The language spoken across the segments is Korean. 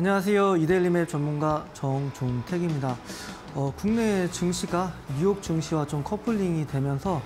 안녕하세요. 이데일리맵 전문가 정종택입니다. 어, 국내 증시가 뉴욕 증시와 좀 커플링이 되면서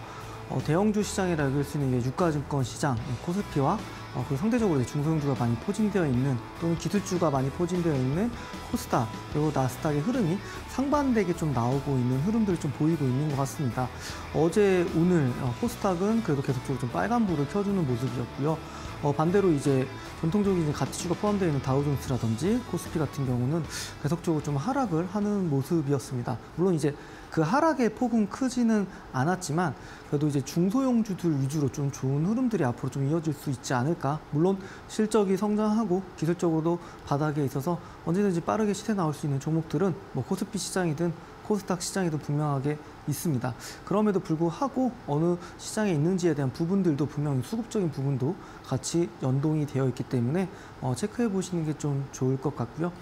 어, 대형주 시장이라 여길 수 있는 유가증권 시장, 코스피와 어, 그리고 상대적으로 중소형주가 많이 포진되어 있는 또는 기술주가 많이 포진되어 있는 코스닥 그리고 나스닥의 흐름이 상반되게 좀 나오고 있는 흐름들을 좀 보이고 있는 것 같습니다. 어제 오늘 어, 코스닥은 그래도 계속적으로 좀 빨간불을 켜주는 모습이었고요. 어, 반대로 이제 전통적인 가치주가 포함되어 있는 다우존스라든지 코스피 같은 경우는 계속적으로 좀 하락을 하는 모습이었습니다. 물론 이제 그 하락의 폭은 크지는 않았지만 그래도 이제 중소형주들 위주로 좀 좋은 흐름들이 앞으로 좀 이어질 수 있지 않을까. 물론 실적이 성장하고 기술적으로도 바닥에 있어서 언제든지 빠르게 시세 나올 수 있는 종목들은 뭐 코스피 시장이든 코스닥 시장에도 분명하게 있습니다. 그럼에도 불구하고 어느 시장에 있는지에 대한 부분들도 분명히 수급적인 부분도 같이 연동이 되어 있기 때문에 어, 체크해 보시는 게 좀 좋을 것 같고요.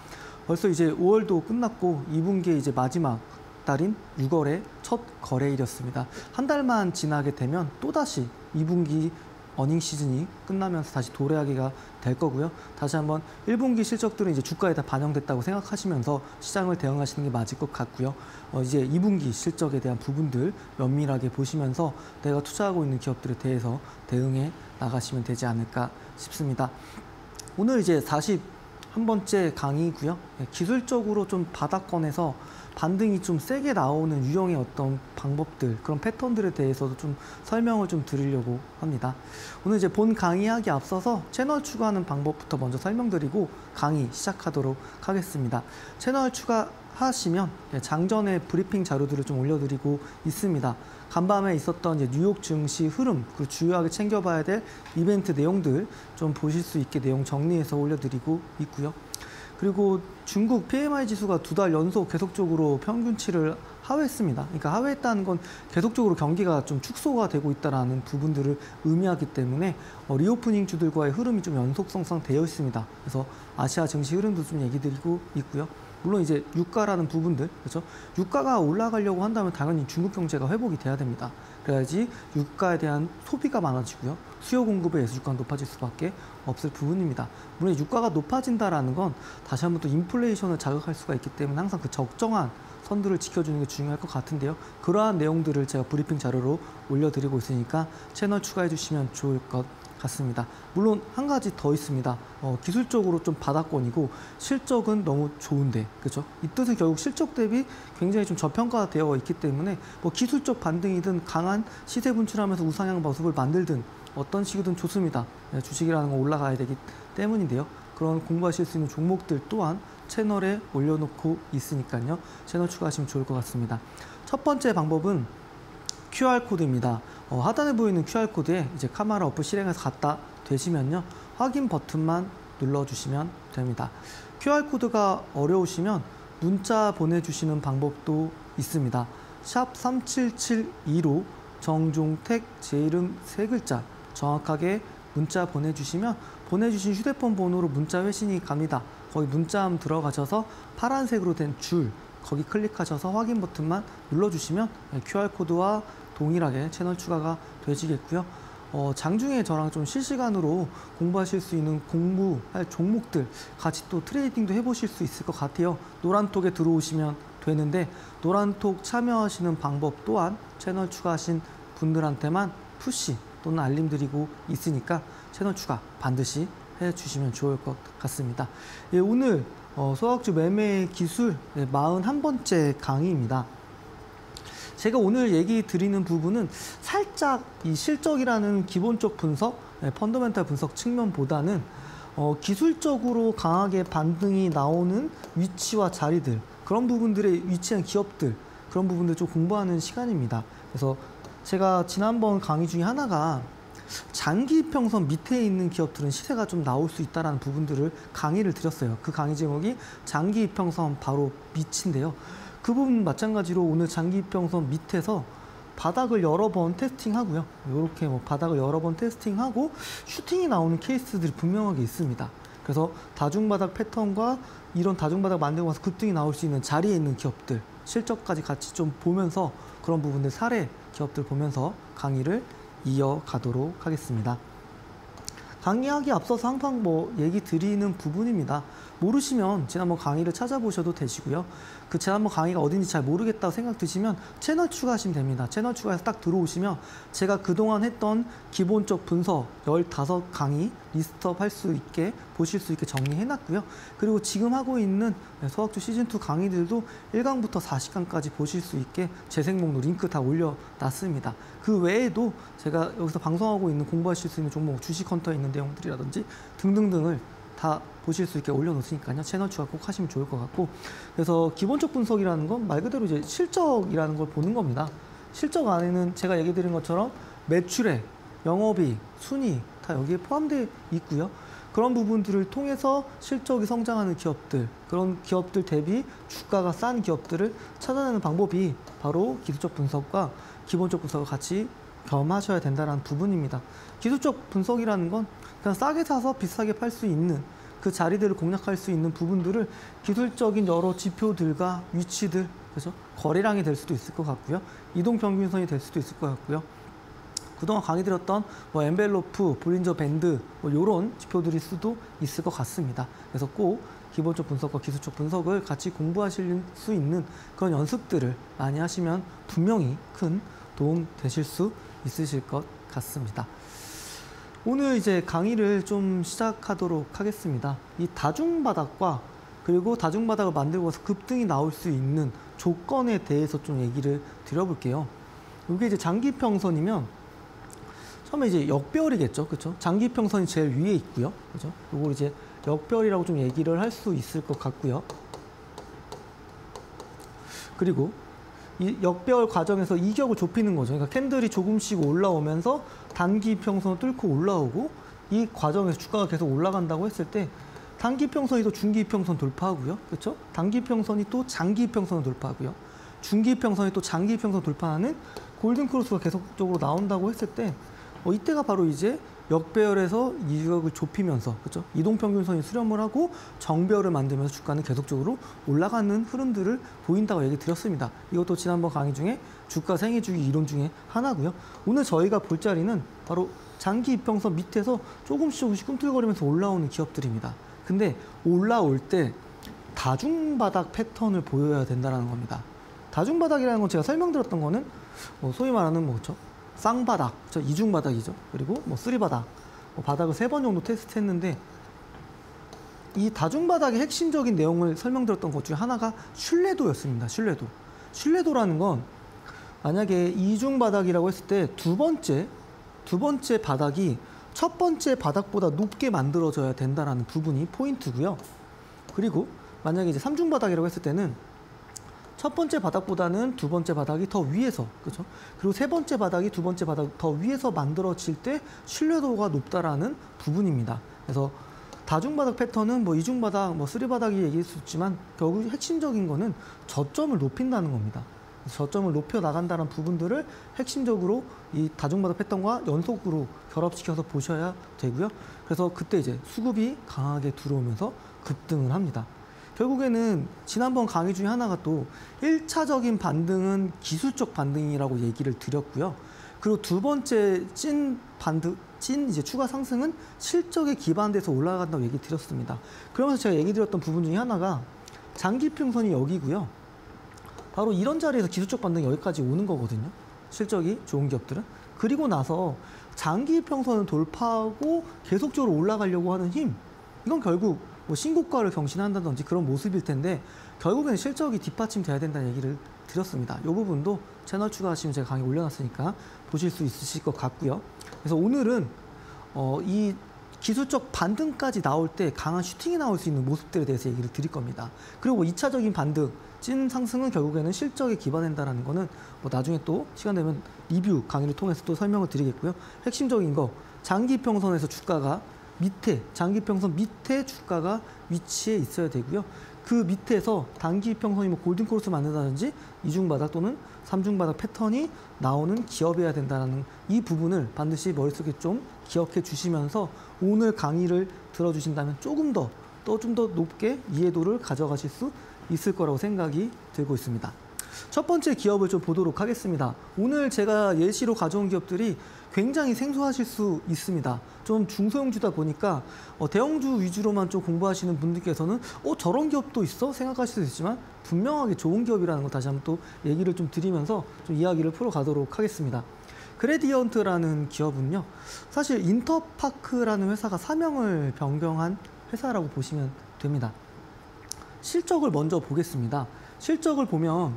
벌써 이제 5월도 끝났고 2분기에 이제 마지막 달인 6월의 첫 거래일이었습니다. 한 달만 지나게 되면 또다시 2분기 어닝 시즌이 끝나면서 다시 도래하기가 될 거고요. 다시 한번 1분기 실적들은 이제 주가에 다 반영됐다고 생각하시면서 시장을 대응하시는 게 맞을 것 같고요. 어, 이제 2분기 실적에 대한 부분들 면밀하게 보시면서 내가 투자하고 있는 기업들에 대해서 대응해 나가시면 되지 않을까 싶습니다. 오늘 이제 41번째 강의고요. 네, 기술적으로 좀 바닥권에서 반등이 좀 세게 나오는 유형의 어떤 방법들 그런 패턴들에 대해서도 좀 설명을 좀 드리려고 합니다. 오늘 이제 본 강의하기 앞서서 채널 추가하는 방법부터 먼저 설명드리고 강의 시작하도록 하겠습니다. 채널 추가 하시면 장전에 브리핑 자료들을 좀 올려드리고 있습니다. 간밤에 있었던 뉴욕 증시 흐름, 그 주요하게 챙겨봐야 될 이벤트 내용들 좀 보실 수 있게 내용 정리해서 올려드리고 있고요. 그리고 중국 PMI 지수가 두 달 연속 계속적으로 평균치를 하회했습니다. 그러니까 하회했다는 건 계속적으로 경기가 좀 축소가 되고 있다는 부분들을 의미하기 때문에 어, reopening 주들과의 흐름이 좀 연속성상 되어 있습니다. 그래서 아시아 증시 흐름도 좀 얘기 드리고 있고요. 물론 이제 유가라는 부분들, 그렇죠? 유가가 올라가려고 한다면 당연히 중국 경제가 회복이 돼야 됩니다. 그래야지 유가에 대한 소비가 많아지고요. 수요 공급의 예수주가가 높아질 수밖에 없을 부분입니다. 물론 유가가 높아진다라는 건 다시 한번 또 인플레이션을 자극할 수가 있기 때문에 항상 그 적정한 선들을 지켜주는 게 중요할 것 같은데요. 그러한 내용들을 제가 브리핑 자료로 올려드리고 있으니까 채널 추가해 주시면 좋을 것 같습니다. 물론 한 가지 더 있습니다. 어, 기술적으로 좀 바닥권이고 실적은 너무 좋은데 그렇죠? 이 뜻은 결국 실적 대비 굉장히 좀 저평가되어 있기 때문에 뭐 기술적 반등이든 강한 시세 분출하면서 우상향 모습을 만들든 어떤 식이든 좋습니다. 네, 주식이라는 건 올라가야 되기 때문인데요. 그런 공부하실 수 있는 종목들 또한 채널에 올려놓고 있으니까요. 채널 추가하시면 좋을 것 같습니다. 첫 번째 방법은 QR코드입니다. 어, 하단에 보이는 QR코드에 이제 카메라 어플 실행해서 갖다 대시면요. 확인 버튼만 눌러주시면 됩니다. QR코드가 어려우시면 문자 보내주시는 방법도 있습니다. 샵 3772로 정종택 제 이름 세 글자 정확하게 문자 보내주시면 보내주신 휴대폰 번호로 문자 회신이 갑니다. 거기 문자함 들어가셔서 파란색으로 된 줄 거기 클릭하셔서 확인 버튼만 눌러주시면 QR코드와 동일하게 채널 추가가 되시겠고요. 어, 장중에 저랑 좀 실시간으로 공부하실 수 있는 공부할 종목들 같이 또 trading도 해보실 수 있을 것 같아요. 노란톡에 들어오시면 되는데 노란톡 참여하시는 방법 또한 채널 추가하신 분들한테만 푸시 또는 알림 드리고 있으니까 채널 추가 반드시 해주시면 좋을 것 같습니다. 예, 오늘 어, 소학주 매매 기술 네, 41번째 강의입니다. 제가 오늘 얘기 드리는 부분은 살짝 이 실적이라는 기본적 분석, 네, 펀더멘탈 분석 측면보다는 어, 기술적으로 강하게 반등이 나오는 위치와 자리들 그런 부분들에 위치한 기업들 그런 부분들 좀 공부하는 시간입니다. 그래서 제가 지난번 강의 중에 하나가 장기 이평선 밑에 있는 기업들은 시세가 좀 나올 수 있다는 부분들을 강의를 드렸어요. 그 강의 제목이 장기 이평선 바로 밑인데요. 그 부분 마찬가지로 오늘 장기 이평선 밑에서 바닥을 여러 번 테스팅하고요. 이렇게 뭐 바닥을 여러 번 테스팅하고 슈팅이 나오는 케이스들이 분명하게 있습니다. 그래서 다중바닥 패턴과 이런 다중바닥 만들고 나서 급등이 나올 수 있는 자리에 있는 기업들 실적까지 같이 좀 보면서 그런 부분들 사례 기업들 보면서 강의를 이어가도록 하겠습니다. 강의하기 앞서서 항상 뭐 얘기 드리는 부분입니다. 모르시면 지난번 강의를 찾아보셔도 되시고요. 그 지난번 강의가 어딘지 잘 모르겠다고 생각 드시면 채널 추가하시면 됩니다. 채널 추가해서 딱 들어오시면 제가 그동안 했던 기본적 분석 15강의 리스트업 할 수 있게 보실 수 있게 정리해 놨고요. 그리고 지금 하고 있는 서학주 시즌2 강의들도 1강부터 40강까지 보실 수 있게 재생 목록 링크 다 올려 놨습니다. 그 외에도 제가 여기서 방송하고 있는 공부하실 수 있는 종목 주식 컨터에 있는 내용들이라든지 등등등을 다 보실 수 있게 올려놓으니까요. 채널 추가 꼭 하시면 좋을 것 같고 그래서 기본적 분석이라는 건 말 그대로 이제 실적이라는 걸 보는 겁니다. 실적 안에는 제가 얘기 드린 것처럼 매출액, 영업이익, 순위 다 여기에 포함되어 있고요. 그런 부분들을 통해서 실적이 성장하는 기업들, 그런 기업들 대비 주가가 싼 기업들을 찾아내는 방법이 바로 기술적 분석과 기본적 분석을 같이 겸하셔야 된다는 부분입니다. 기술적 분석이라는 건 그냥 싸게 사서 비싸게 팔 수 있는 그 자리들을 공략할 수 있는 부분들을 기술적인 여러 지표들과 위치들 그래서 거래량이 될 수도 있을 것 같고요. 이동 평균선이 될 수도 있을 것 같고요. 그동안 강의 드렸던 뭐 엔벨로프, 볼린저 밴드 뭐 이런 지표들일 수도 있을 것 같습니다. 그래서 꼭 기본적 분석과 기술적 분석을 같이 공부하실 수 있는 그런 연습들을 많이 하시면 분명히 큰 도움 되실 수 있으실 것 같습니다. 오늘 이제 강의를 좀 시작하도록 하겠습니다. 이 다중바닥과 그리고 다중바닥을 만들고 나서 급등이 나올 수 있는 조건에 대해서 좀 얘기를 드려볼게요. 이게 이제 장기평선이면 처음에 이제 역별이겠죠. 그렇죠? 장기평선이 제일 위에 있고요. 그렇죠? 이걸 이제 역별이라고 좀 얘기를 할 수 있을 것 같고요. 그리고 이 역별 과정에서 이격을 좁히는 거죠. 그러니까 캔들이 조금씩 올라오면서 단기 평선을 뚫고 올라오고 이 과정에서 주가가 계속 올라간다고 했을 때 단기 평선이 또 중기 평선 돌파하고요. 그렇죠? 단기 평선이 또 장기 평선을 돌파하고요. 중기 평선이 또 장기 평선 돌파하는 골든 크로스가 계속적으로 나온다고 했을 때 어, 이때가 바로 이제 역배열에서 이격을 좁히면서 그렇죠? 이동평균선이 수렴을 하고 정배열을 만들면서 주가는 계속적으로 올라가는 흐름들을 보인다고 얘기 드렸습니다. 이것도 지난번 강의 중에 주가 생애주기 이론 중에 하나고요. 오늘 저희가 볼 자리는 바로 장기 이평선 밑에서 조금씩 조금씩 꿈틀거리면서 올라오는 기업들입니다. 근데 올라올 때 다중바닥 패턴을 보여야 된다는 겁니다. 다중바닥이라는 건 제가 설명드렸던 거는 뭐 소위 말하는 뭐죠? 쌍바닥, 저 이중바닥이죠. 그리고 뭐 쓰리바닥, 뭐 바닥을 세 번 정도 테스트했는데 이 다중바닥의 핵심적인 내용을 설명드렸던 것 중에 하나가 신뢰도였습니다. 신뢰도. 신뢰도라는 건 만약에 이중 바닥이라고 했을 때 두 번째, 두 번째 바닥이 첫 번째 바닥보다 높게 만들어져야 된다는 부분이 포인트고요. 그리고 만약에 이제 삼중 바닥이라고 했을 때는 첫 번째 바닥보다는 두 번째 바닥이 더 위에서 그렇죠? 그리고 세 번째 바닥이 두 번째 바닥 더 위에서 만들어질 때 신뢰도가 높다라는 부분입니다. 그래서 다중바닥 패턴은 뭐 이중바닥, 뭐 쓰리바닥이 얘기할 수 있지만 결국 핵심적인 거는 저점을 높인다는 겁니다. 저점을 높여 나간다는 부분들을 핵심적으로 이 다중바닥 패턴과 연속으로 결합시켜서 보셔야 되고요. 그래서 그때 이제 수급이 강하게 들어오면서 급등을 합니다. 결국에는 지난번 강의 중에 하나가 또 1차적인 반등은 기술적 반등이라고 얘기를 드렸고요. 그리고 두 번째 찐 반등, 찐 이제 추가 상승은 실적에 기반돼서 올라간다고 얘기 드렸습니다. 그러면서 제가 얘기 드렸던 부분 중에 하나가 장기 평선이 여기고요. 바로 이런 자리에서 기술적 반등이 여기까지 오는 거거든요. 실적이 좋은 기업들은. 그리고 나서 장기 평선을 돌파하고 계속적으로 올라가려고 하는 힘. 이건 결국 뭐 신고가를 경신한다든지 그런 모습일 텐데 결국에는 실적이 뒷받침돼야 된다는 얘기를 드렸습니다. 이 부분도 채널 추가하시면 제가 강의 올려놨으니까 보실 수 있으실 것 같고요. 그래서 오늘은 어, 이 기술적 반등까지 나올 때 강한 슈팅이 나올 수 있는 모습들에 대해서 얘기를 드릴 겁니다. 그리고 2차적인 반등, 찐 상승은 결국에는 실적에 기반한다는 거는 뭐 나중에 또 시간 되면 리뷰 강의를 통해서 또 설명을 드리겠고요. 핵심적인 거 장기 평선에서 주가가 밑에 장기 평선 밑에 주가가 위치해 있어야 되고요. 그 밑에서 단기 평선이 뭐 골든크로스 만든다든지 이중 바닥 또는 삼중 바닥 패턴이 나오는 기업이어야 된다는 이 부분을 반드시 머릿속에 좀 기억해 주시면서 오늘 강의를 들어주신다면 조금 더 또 좀더 높게 이해도를 가져가실 수 있을 거라고 생각이 들고 있습니다. 첫 번째 기업을 좀 보도록 하겠습니다. 오늘 제가 예시로 가져온 기업들이 굉장히 생소하실 수 있습니다. 좀 중소형주다 보니까 어, 대형주 위주로만 좀 공부하시는 분들께서는 어 저런 기업도 있어 생각하실 수 있지만 분명하게 좋은 기업이라는 거 다시 한번 또 얘기를 좀 드리면서 좀 이야기를 풀어가도록 하겠습니다. 그레디언트라는 기업은요, 사실 인터파크라는 회사가 사명을 변경한 회사라고 보시면 됩니다. 실적을 먼저 보겠습니다. 실적을 보면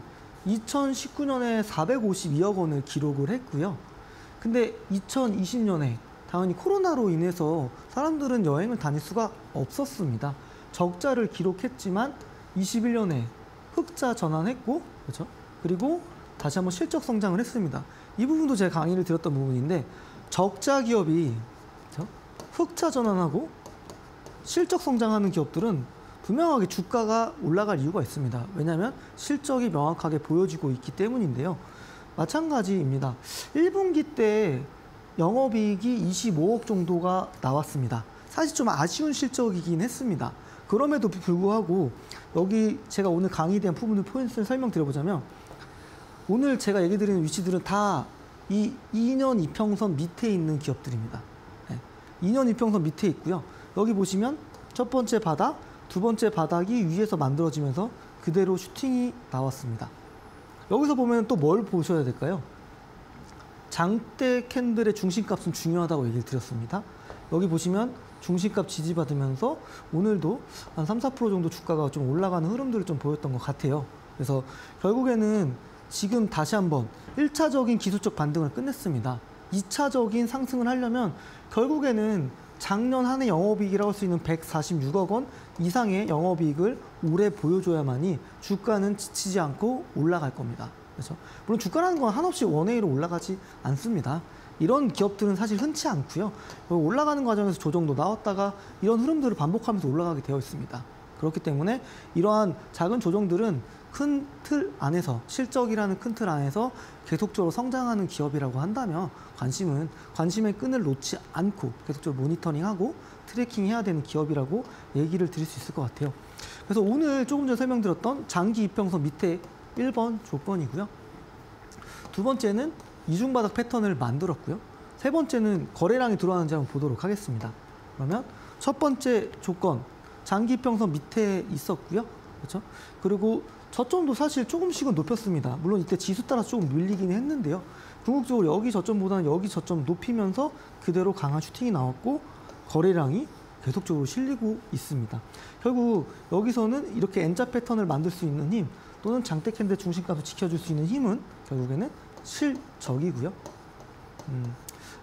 2019년에 452억 원을 기록을 했고요. 근데 2020년에 당연히 코로나로 인해서 사람들은 여행을 다닐 수가 없었습니다. 적자를 기록했지만 21년에 흑자 전환했고, 그렇죠? 그리고 다시 한번 실적 성장을 했습니다. 이 부분도 제가 강의를 드렸던 부분인데 적자 기업이 그렇죠? 흑자 전환하고 실적 성장하는 기업들은 분명하게 주가가 올라갈 이유가 있습니다. 왜냐하면 실적이 명확하게 보여지고 있기 때문인데요. 마찬가지입니다. 1분기 때 영업이익이 25억 정도가 나왔습니다. 사실 좀 아쉬운 실적이긴 했습니다. 그럼에도 불구하고 여기 제가 오늘 강의에 대한 부분을 포인트를 설명드려보자면 오늘 제가 얘기 드리는 위치들은 다 이 2년 이평선 밑에 있는 기업들입니다. 네. 2년 이평선 밑에 있고요. 여기 보시면 첫 번째 바닥, 두 번째 바닥이 위에서 만들어지면서 그대로 슈팅이 나왔습니다. 여기서 보면 또 뭘 보셔야 될까요? 장대 캔들의 중심값은 중요하다고 얘기를 드렸습니다. 여기 보시면 중심값 지지받으면서 오늘도 한 3, 4% 정도 주가가 좀 올라가는 흐름들을 좀 보였던 것 같아요. 그래서 결국에는 지금 다시 한번 1차적인 기술적 반등을 끝냈습니다. 2차적인 상승을 하려면 결국에는 작년 한 해 영업이익이라고 할 수 있는 146억 원 이상의 영업이익을 올해 보여줘야만이 주가는 지치지 않고 올라갈 겁니다. 그렇죠? 물론 주가라는 건 한없이 원웨이로 올라가지 않습니다. 이런 기업들은 사실 흔치 않고요. 올라가는 과정에서 조정도 나왔다가 이런 흐름들을 반복하면서 올라가게 되어 있습니다. 그렇기 때문에 이러한 작은 조정들은 큰 틀 안에서 실적이라는 큰 틀 안에서 계속적으로 성장하는 기업이라고 한다면 관심은 관심의 끈을 놓지 않고 계속적으로 모니터링하고 트래킹해야 되는 기업이라고 얘기를 드릴 수 있을 것 같아요. 그래서 오늘 조금 전에 설명드렸던 장기 이평선 밑에 1번 조건이고요. 두 번째는 이중바닥 패턴을 만들었고요. 세 번째는 거래량이 들어가는지 한번 보도록 하겠습니다. 그러면 첫 번째 조건 장기 이평선 밑에 있었고요. 그렇죠? 그리고 저점도 사실 조금씩은 높였습니다. 물론 이때 지수 따라 조금 밀리긴 했는데요. 궁극적으로 여기 저점보다는 여기 저점 높이면서 그대로 강한 슈팅이 나왔고 거래량이 계속적으로 실리고 있습니다. 결국 여기서는 이렇게 N자 패턴을 만들 수 있는 힘 또는 장대 캔들 중심값을 지켜줄 수 있는 힘은 결국에는 실적이고요. 음,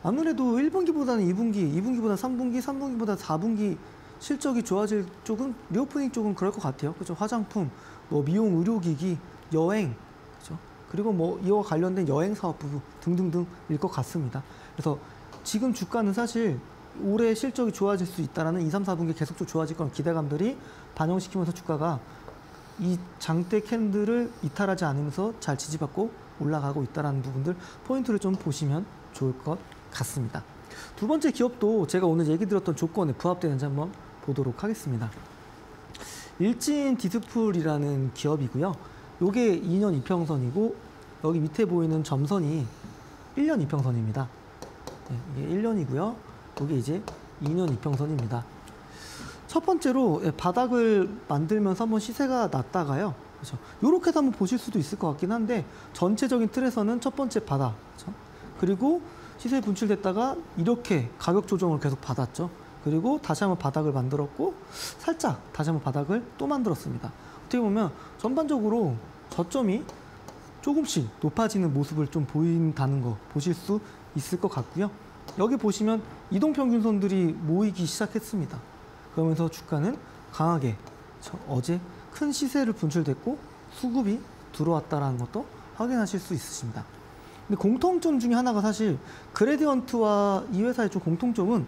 아무래도 1분기보다는 2분기, 2분기보다 3분기, 3분기보다 4분기 실적이 좋아질 쪽은 reopening 쪽은 그럴 것 같아요. 그죠? 화장품, 뭐 미용 의료기기, 여행, 그죠? 그리고 뭐 이와 관련된 여행 사업 부부 등등등일 것 같습니다. 그래서 지금 주가는 사실 올해 실적이 좋아질 수 있다라는 2, 3, 4분기 계속적으로 좋아질 그런 기대감들이 반영시키면서 주가가 이 장대 캔들을 이탈하지 않으면서 잘 지지받고 올라가고 있다는 부분들 포인트를 좀 보시면 좋을 것 같습니다. 두 번째 기업도 제가 오늘 얘기 드렸던 조건에 부합되는지 한번 보도록 하겠습니다. 일진 디스플이라는 기업이고요. 요게 2년 이평선이고 여기 밑에 보이는 점선이 1년 이평선입니다. 네, 이게 1년이고요. 여기 이제 2년 이평선입니다. 첫 번째로 예, 바닥을 만들면서 한번 시세가 났다가요. 그렇죠. 이렇게도 한번 보실 수도 있을 것 같긴 한데 전체적인 틀에서는 첫 번째 바닥. 그렇죠? 그리고 시세 분출됐다가 이렇게 가격 조정을 계속 받았죠. 그리고 다시 한번 바닥을 만들었고 살짝 다시 한번 바닥을 또 만들었습니다. 어떻게 보면 전반적으로 저점이 조금씩 높아지는 모습을 좀 보인다는 거 보실 수 있을 것 같고요. 여기 보시면 이동평균선들이 모이기 시작했습니다. 그러면서 주가는 강하게 어제 큰 시세를 분출됐고 수급이 들어왔다는 것도 확인하실 수 있으십니다. 근데 공통점 중에 하나가 사실 그레디언트와 이 회사의 좀 공통점은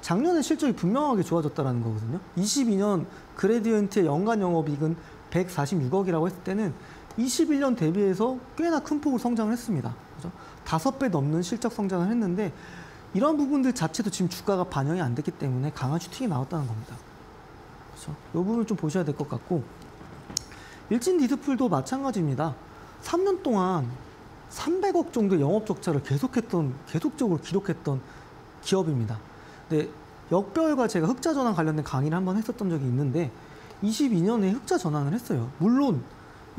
작년에 실적이 분명하게 좋아졌다는 거거든요. 22년 그레디언트의 연간 영업이익은 146억이라고 했을 때는 21년 대비해서 꽤나 큰 폭으로 성장을 했습니다. 그죠? 다섯 배 넘는 실적 성장을 했는데 이런 부분들 자체도 지금 주가가 반영이 안 됐기 때문에 강한 슈팅이 나왔다는 겁니다. 그렇죠? 이 부분을 좀 보셔야 될 것 같고 일진 디스플도 마찬가지입니다. 3년 동안 300억 정도 영업 적자를 계속했던 계속적으로 기록했던 기업입니다. 근데 역별과 제가 흑자 전환 관련된 강의를 한번 했었던 적이 있는데 22년에 흑자 전환을 했어요. 물론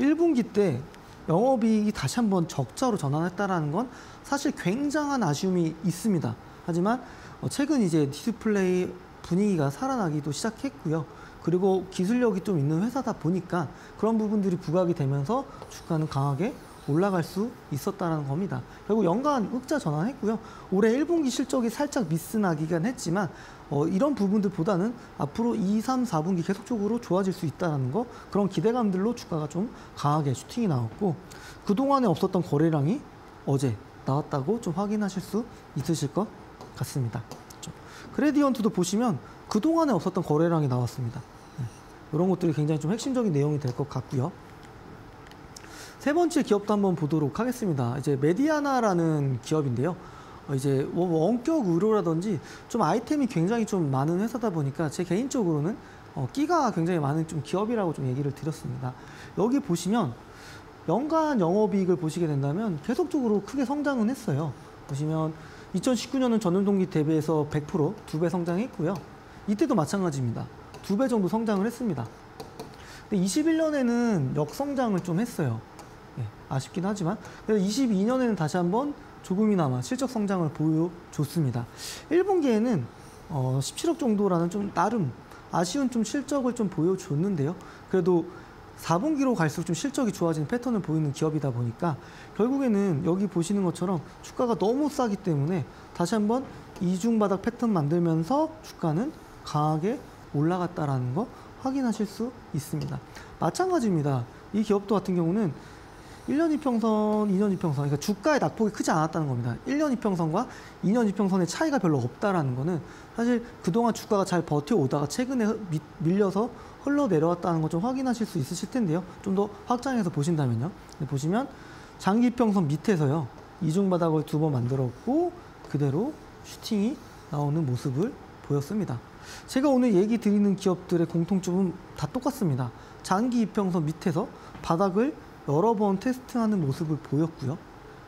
1분기 때 영업이익이 다시 한번 적자로 전환했다라는 건 사실 굉장한 아쉬움이 있습니다. 하지만 어, 최근 이제 디스플레이 분위기가 살아나기도 시작했고요. 그리고 기술력이 좀 있는 회사다 보니까 그런 부분들이 부각이 되면서 주가는 강하게 올라갈 수 있었다는 겁니다. 결국 연간 흑자 전환했고요. 올해 1분기 실적이 살짝 미스나기긴 했지만 어, 이런 부분들보다는 앞으로 2, 3, 4분기 계속적으로 좋아질 수 있다는 거 그런 기대감들로 주가가 좀 강하게 슈팅이 나왔고 그동안에 없었던 거래량이 어제 나왔다고 좀 확인하실 수 있으실 것 같습니다. 그레디언트도 보시면 그동안에 없었던 거래량이 나왔습니다. 네. 이런 것들이 굉장히 좀 핵심적인 내용이 될 것 같고요. 세 번째 기업도 한번 보도록 하겠습니다. 이제 메디아나라는 기업인데요. 어, 이제 뭐 원격 의료라든지 좀 아이템이 굉장히 좀 많은 회사다 보니까 제 개인적으로는 어, 끼가 굉장히 많은 좀 기업이라고 좀 얘기를 드렸습니다. 여기 보시면 연간 영업이익을 보시게 된다면 계속적으로 크게 성장은 했어요. 보시면 2019년은 전년 동기 대비해서 100%두 배 성장했고요. 이때도 마찬가지입니다. 두 배 정도 성장을 했습니다. 근데 21년에는 역성장을 좀 했어요. 예, 아쉽긴 하지만 그래서 22년에는 다시 한번 조금이나마 실적 성장을 보여줬습니다. 1분기에는 어, 17억 정도라는 좀 나름 아쉬운 좀 실적을 좀 보여줬는데요. 그래도 4분기로 갈수록 좀 실적이 좋아지는 패턴을 보이는 기업이다 보니까 결국에는 여기 보시는 것처럼 주가가 너무 싸기 때문에 다시 한번 이중바닥 패턴 만들면서 주가는 강하게 올라갔다라는 거 확인하실 수 있습니다. 마찬가지입니다. 이 기업도 같은 경우는 1년 이평선, 2년 이평선, 그러니까 주가의 낙폭이 크지 않았다는 겁니다. 1년 이평선과 2년 이평선의 차이가 별로 없다라는 거는 사실 그동안 주가가 잘 버텨오다가 최근에 미, 밀려서 흘러 내려왔다는 거좀 확인하실 수 있으실 텐데요. 좀 더 확장해서 보신다면요. 보시면 장기 이평선 밑에서요. 이중 바닥을 두 번 만들었고 그대로 슈팅이 나오는 모습을 보였습니다. 제가 오늘 얘기 드리는 기업들의 공통점은 다 똑같습니다. 장기 이평선 밑에서 바닥을 여러 번 테스트하는 모습을 보였고요.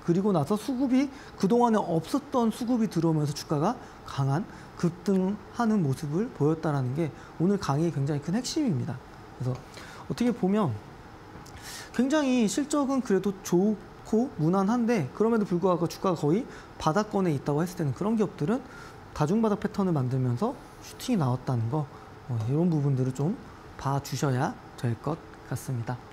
그리고 나서 수급이 그동안에 없었던 수급이 들어오면서 주가가 강한 급등하는 모습을 보였다는 게 오늘 강의의 굉장히 큰 핵심입니다. 그래서 어떻게 보면 굉장히 실적은 그래도 좋고 무난한데 그럼에도 불구하고 주가가 거의 바닥권에 있다고 했을 때는 그런 기업들은 다중바닥 패턴을 만들면서 슈팅이 나왔다는 거 어, 이런 부분들을 좀 봐주셔야 될 것 같습니다.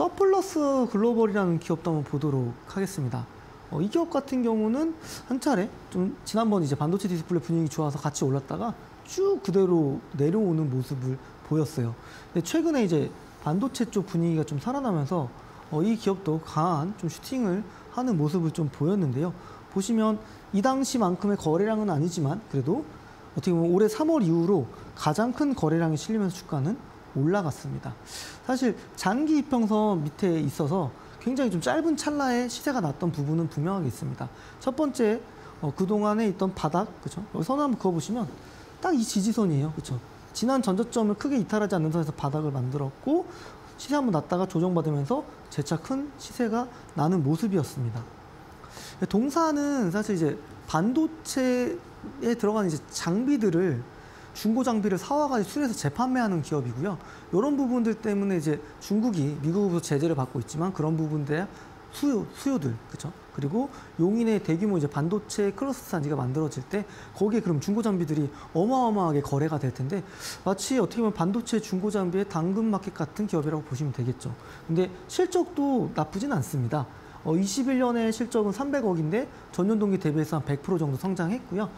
서플러스 글로벌이라는 기업도 한번 보도록 하겠습니다. 어, 이 기업 같은 경우는 한 차례 좀 지난번 이제 반도체 디스플레이 분위기 좋아서 같이 올랐다가 쭉 그대로 내려오는 모습을 보였어요. 근데 최근에 이제 반도체 쪽 분위기가 좀 살아나면서 어, 이 기업도 강한 좀 슈팅을 하는 모습을 좀 보였는데요. 보시면 이 당시만큼의 거래량은 아니지만 그래도 어떻게 보면 올해 3월 이후로 가장 큰 거래량이 실리면서 주가는 올라갔습니다. 사실 장기 이평선 밑에 있어서 굉장히 좀 짧은 찰나에 시세가 났던 부분은 분명하게 있습니다. 첫 번째 어, 그동안에 있던 바닥 그죠? 여기 선 한번 그어보시면 딱 이 지지선이에요. 그죠? 지난 전저점을 크게 이탈하지 않는 선에서 바닥을 만들었고 시세 한번 났다가 조정받으면서 재차 큰 시세가 나는 모습이었습니다. 동사는 사실 이제 반도체에 들어가는 이제 장비들을 중고 장비를 사와가지고 수리해서 재판매하는 기업이고요. 이런 부분들 때문에 이제 중국이 미국으로부터 제재를 받고 있지만 그런 부분들의 수요, 수요들, 그죠? 그리고 용인의 대규모 이제 반도체 클러스터 단지가 만들어질 때 거기에 그럼 중고 장비들이 어마어마하게 거래가 될 텐데 마치 어떻게 보면 반도체 중고 장비의 당근 마켓 같은 기업이라고 보시면 되겠죠. 근데 실적도 나쁘진 않습니다. 어, 21년에 실적은 300억인데 전년 동기 대비해서 한 100% 정도 성장했고요.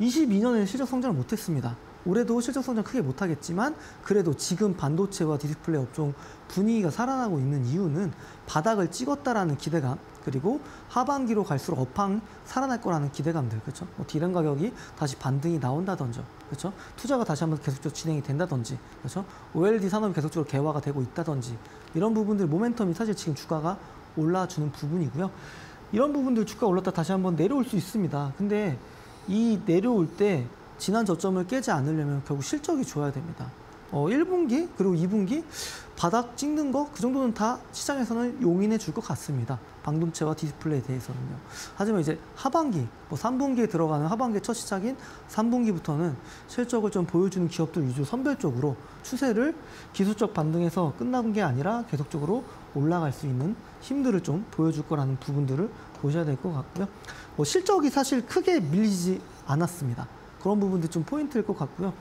22년에는 실적 성장을 못했습니다. 올해도 실적 성장 크게 못하겠지만 그래도 지금 반도체와 디스플레이 업종 분위기가 살아나고 있는 이유는 바닥을 찍었다라는 기대감 그리고 하반기로 갈수록 업황 살아날 거라는 기대감들 그렇죠? 뭐 디램 가격이 다시 반등이 나온다든지 그렇죠? 투자가 다시 한번 계속적으로 진행이 된다든지 그렇죠? OLED 산업이 계속적으로 개화가 되고 있다든지 이런 부분들 모멘텀이 사실 지금 주가가 올라주는 부분이고요. 이런 부분들 주가 올랐다 다시 한번 내려올 수 있습니다. 근데 이 내려올 때 지난 저점을 깨지 않으려면 결국 실적이 좋아야 됩니다. 어, 1분기 그리고 2분기 바닥 찍는 거 그 정도는 다 시장에서는 용인해 줄 것 같습니다. 반도체와 디스플레이에 대해서는요. 하지만 이제 하반기, 뭐 3분기에 들어가는 하반기 첫 시작인 3분기부터는 실적을 좀 보여주는 기업들 위주 선별적으로 추세를 기술적 반등에서 끝나는 게 아니라 계속적으로 올라갈 수 있는 힘들을 좀 보여줄 거라는 부분들을 보셔야 될 것 같고요. 뭐 실적이 사실 크게 밀리지 않았습니다. 그런 부분들이 좀 포인트일 것 같고요.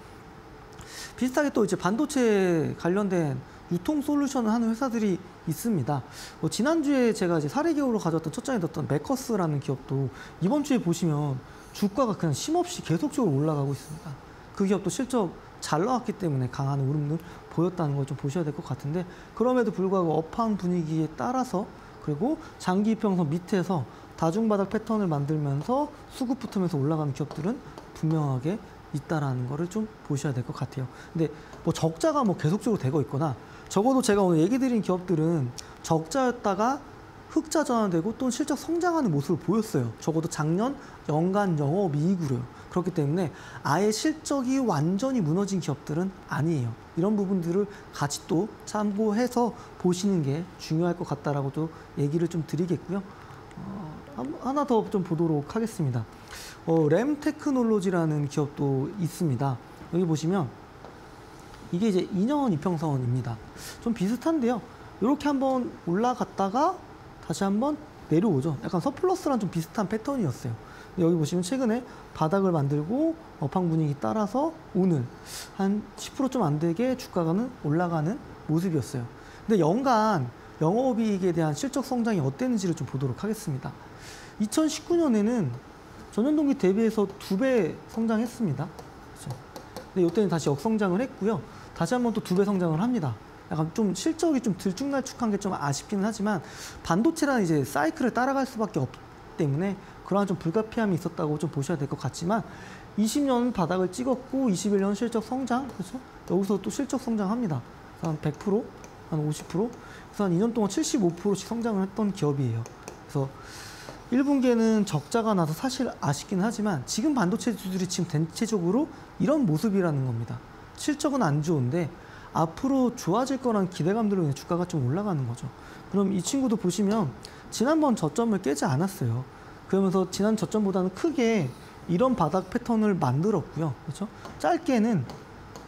비슷하게 또 이제 반도체 관련된 유통 솔루션을 하는 회사들이 있습니다. 뭐 지난주에 제가 이제 사례 기업으로 가져왔던 첫 장에 뒀던 메커스라는 기업도 이번 주에 보시면 주가가 그냥 쉼없이 계속적으로 올라가고 있습니다. 그 기업도 실적 잘 나왔기 때문에 강한 오름을 보였다는 걸 좀 보셔야 될 것 같은데 그럼에도 불구하고 업황 분위기에 따라서 그리고 장기 평선 밑에서 다중바닥 패턴을 만들면서 수급 붙으면서 올라가는 기업들은 분명하게 있다라는 거를 좀 보셔야 될 것 같아요. 근데 뭐 적자가 뭐 계속적으로 되고 있거나 적어도 제가 오늘 얘기 드린 기업들은 적자였다가 흑자 전환되고 또 실적 성장하는 모습을 보였어요. 적어도 작년 연간 영업 이익으로요. 그렇기 때문에 아예 실적이 완전히 무너진 기업들은 아니에요. 이런 부분들을 같이 또 참고해서 보시는 게 중요할 것 같다라고도 얘기를 좀 드리겠고요. 어, 하나 더 좀 보도록 하겠습니다. 어, 램 테크놀로지라는 기업도 있습니다. 여기 보시면 이게 이제 2년 이평선입니다. 좀 비슷한데요. 이렇게 한번 올라갔다가 다시 한번 내려오죠. 약간 서플러스랑 좀 비슷한 패턴이었어요. 여기 보시면 최근에 바닥을 만들고 업황 분위기 따라서 오늘 한 10%좀 안 되게 주가가는 올라가는 모습이었어요. 근데 연간 영업이익에 대한 실적 성장이 어땠는지를 좀 보도록 하겠습니다. 2019년에는 전년 동기 대비해서 두 배 성장했습니다. 그렇죠? 근데 이때는 다시 역성장을 했고요. 다시 한번 또 두 배 성장을 합니다. 약간 좀 실적이 좀 들쭉날쭉한 게 좀 아쉽기는 하지만 반도체라는 이제 사이클을 따라갈 수밖에 없기 때문에 그러한 좀 불가피함이 있었다고 좀 보셔야 될 것 같지만 20년 바닥을 찍었고 21년 실적 성장 그렇죠? 여기서 또 실적 성장합니다. 한 100%, 한 50%, 그래서 한 2년 동안 75%씩 성장을 했던 기업이에요. 그래서 1분기에는 적자가 나서 사실 아쉽긴 하지만 지금 반도체 주들이 지금 대체적으로 이런 모습이라는 겁니다. 실적은 안 좋은데 앞으로 좋아질 거란 기대감들로 인해 주가가 좀 올라가는 거죠. 그럼 이 친구도 보시면 지난번 저점을 깨지 않았어요. 그러면서 지난 저점보다는 크게 이런 바닥 패턴을 만들었고요. 그렇죠? 짧게는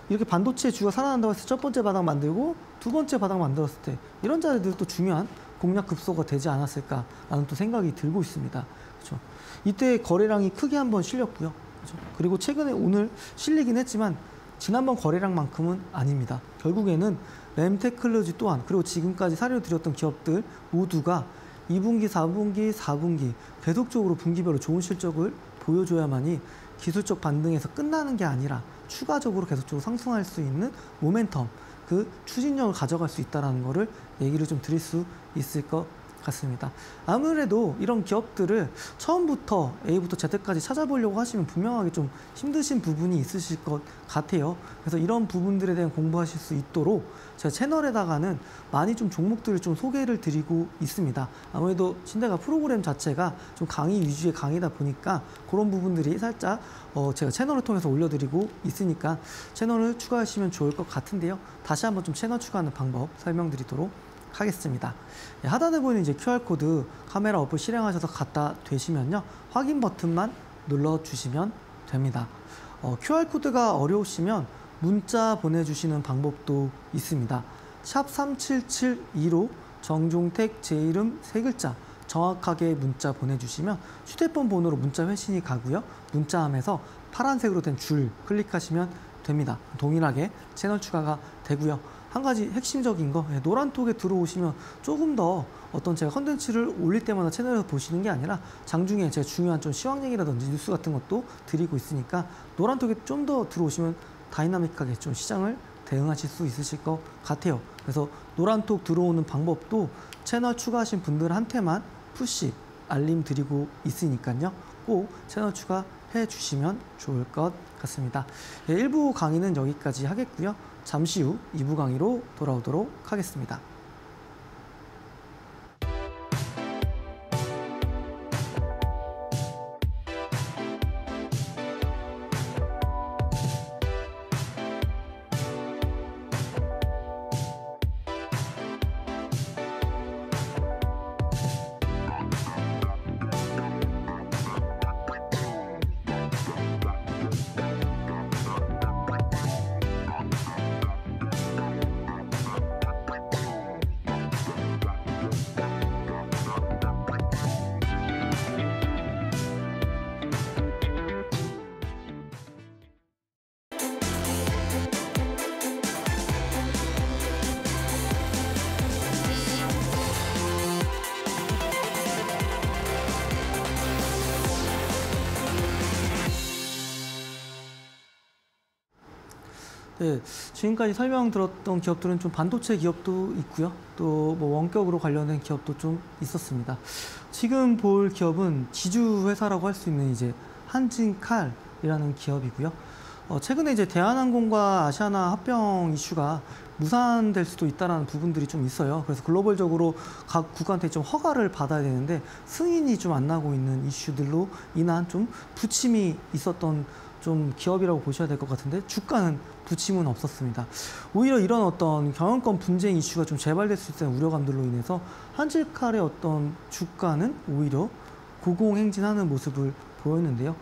이렇게 반도체 주가 살아난다고 해서 첫 번째 바닥 만들고 두 번째 바닥 만들었을 때 이런 자리들도 중요한 공략 급소가 되지 않았을까라는 또 생각이 들고 있습니다. 그렇죠? 이때 거래량이 크게 한번 실렸고요. 그렇죠? 그리고 최근에 오늘 실리긴 했지만 지난번 거래량만큼은 아닙니다. 결국에는 램테클로지 또한 그리고 지금까지 사례를 드렸던 기업들 모두가 2분기, 4분기, 4분기 계속적으로 분기별로 좋은 실적을 보여줘야만이 기술적 반등에서 끝나는 게 아니라 추가적으로 계속적으로 상승할 수 있는 모멘텀 그 추진력을 가져갈 수 있다는 것을 얘기를 좀 드릴 수 있을 것 같습니다. 아무래도 이런 기업들을 처음부터 A부터 Z까지 찾아보려고 하시면 분명하게 좀 힘드신 부분이 있으실 것 같아요. 그래서 이런 부분들에 대한 공부하실 수 있도록 제가 채널에다가는 많이 좀 종목들을 좀 소개를 드리고 있습니다. 아무래도 신대가 프로그램 자체가 좀 강의 위주의 강의다 보니까 그런 부분들이 살짝 어 제가 채널을 통해서 올려드리고 있으니까 채널을 추가하시면 좋을 것 같은데요. 다시 한번 좀 채널 추가하는 방법 설명드리도록 하겠습니다. 예, 하단에 보이는 이제 QR코드 카메라 어플 실행하셔서 갖다 되시면요. 확인 버튼만 눌러주시면 됩니다. 어, QR코드가 어려우시면 문자 보내주시는 방법도 있습니다. 샵 3772로 정종택 제 이름 세 글자 정확하게 문자 보내주시면 휴대폰 번호로 문자 회신이 가고요. 문자함에서 파란색으로 된 줄 클릭하시면 됩니다. 동일하게 채널 추가가 되고요. 한 가지 핵심적인 거 예, 노란톡에 들어오시면 조금 더 어떤 제가 컨텐츠를 올릴 때마다 채널에서 보시는 게 아니라 장중에 제가 중요한 좀 시황 얘기라든지 뉴스 같은 것도 드리고 있으니까 노란톡에 좀 더 들어오시면 다이나믹하게 좀 시장을 대응하실 수 있으실 것 같아요. 그래서 노란톡 들어오는 방법도 채널 추가하신 분들한테만 푸시 알림 드리고 있으니까요. 꼭 채널 추가해 주시면 좋을 것 같습니다. 예, 1부 강의는 여기까지 하겠고요. 잠시 후 2부 강의로 돌아오도록 하겠습니다. 네, 지금까지 설명 들었던 기업들은 좀 반도체 기업도 있고요. 또 뭐 원격으로 관련된 기업도 좀 있었습니다. 지금 볼 기업은 지주 회사라고 할 수 있는 이제 한진칼이라는 기업이고요. 어, 최근에 이제 대한항공과 아시아나 합병 이슈가 무산될 수도 있다는 부분들이 좀 있어요. 그래서 글로벌적으로 각 국가한테 좀 허가를 받아야 되는데 승인이 좀 안 나고 있는 이슈들로 인한 좀 부침이 있었던 좀 기업이라고 보셔야 될 것 같은데 주가는 부침은 없었습니다. 오히려 이런 어떤 경영권 분쟁 이슈가 좀 재발될 수 있다는 우려감들로 인해서 한질칼의 어떤 주가는 오히려 고공행진하는 모습을 보였는데요.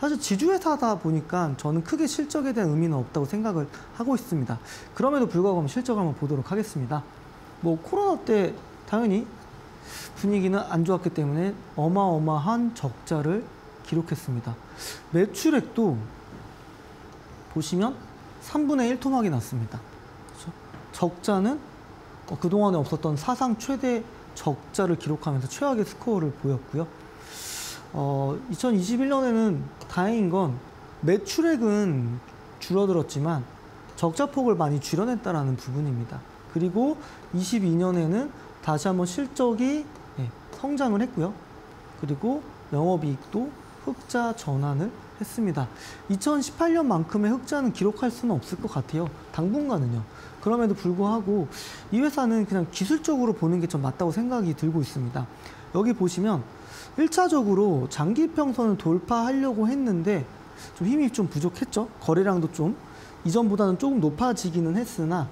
사실 지주회사다 보니까 저는 크게 실적에 대한 의미는 없다고 생각을 하고 있습니다. 그럼에도 불구하고 실적을 한번 보도록 하겠습니다. 뭐 코로나 때 당연히 분위기는 안 좋았기 때문에 어마어마한 적자를 기록했습니다. 매출액도 보시면 3분의 1 토막이 났습니다. 그렇죠? 적자는 어, 그동안에 없었던 사상 최대 적자를 기록하면서 최악의 스코어를 보였고요. 어, 2021년에는 다행인 건 매출액은 줄어들었지만 적자폭을 많이 줄여냈다라는 부분입니다. 그리고 22년에는 다시 한번 실적이 예, 성장을 했고요. 그리고 영업이익도 흑자 전환을 했습니다. 2018년만큼의 흑자는 기록할 수는 없을 것 같아요. 당분간은요. 그럼에도 불구하고 이 회사는 그냥 기술적으로 보는 게 좀 맞다고 생각이 들고 있습니다. 여기 보시면 1차적으로 장기 평선을 돌파하려고 했는데 좀 힘이 좀 부족했죠. 거래량도 좀 이전보다는 조금 높아지기는 했으나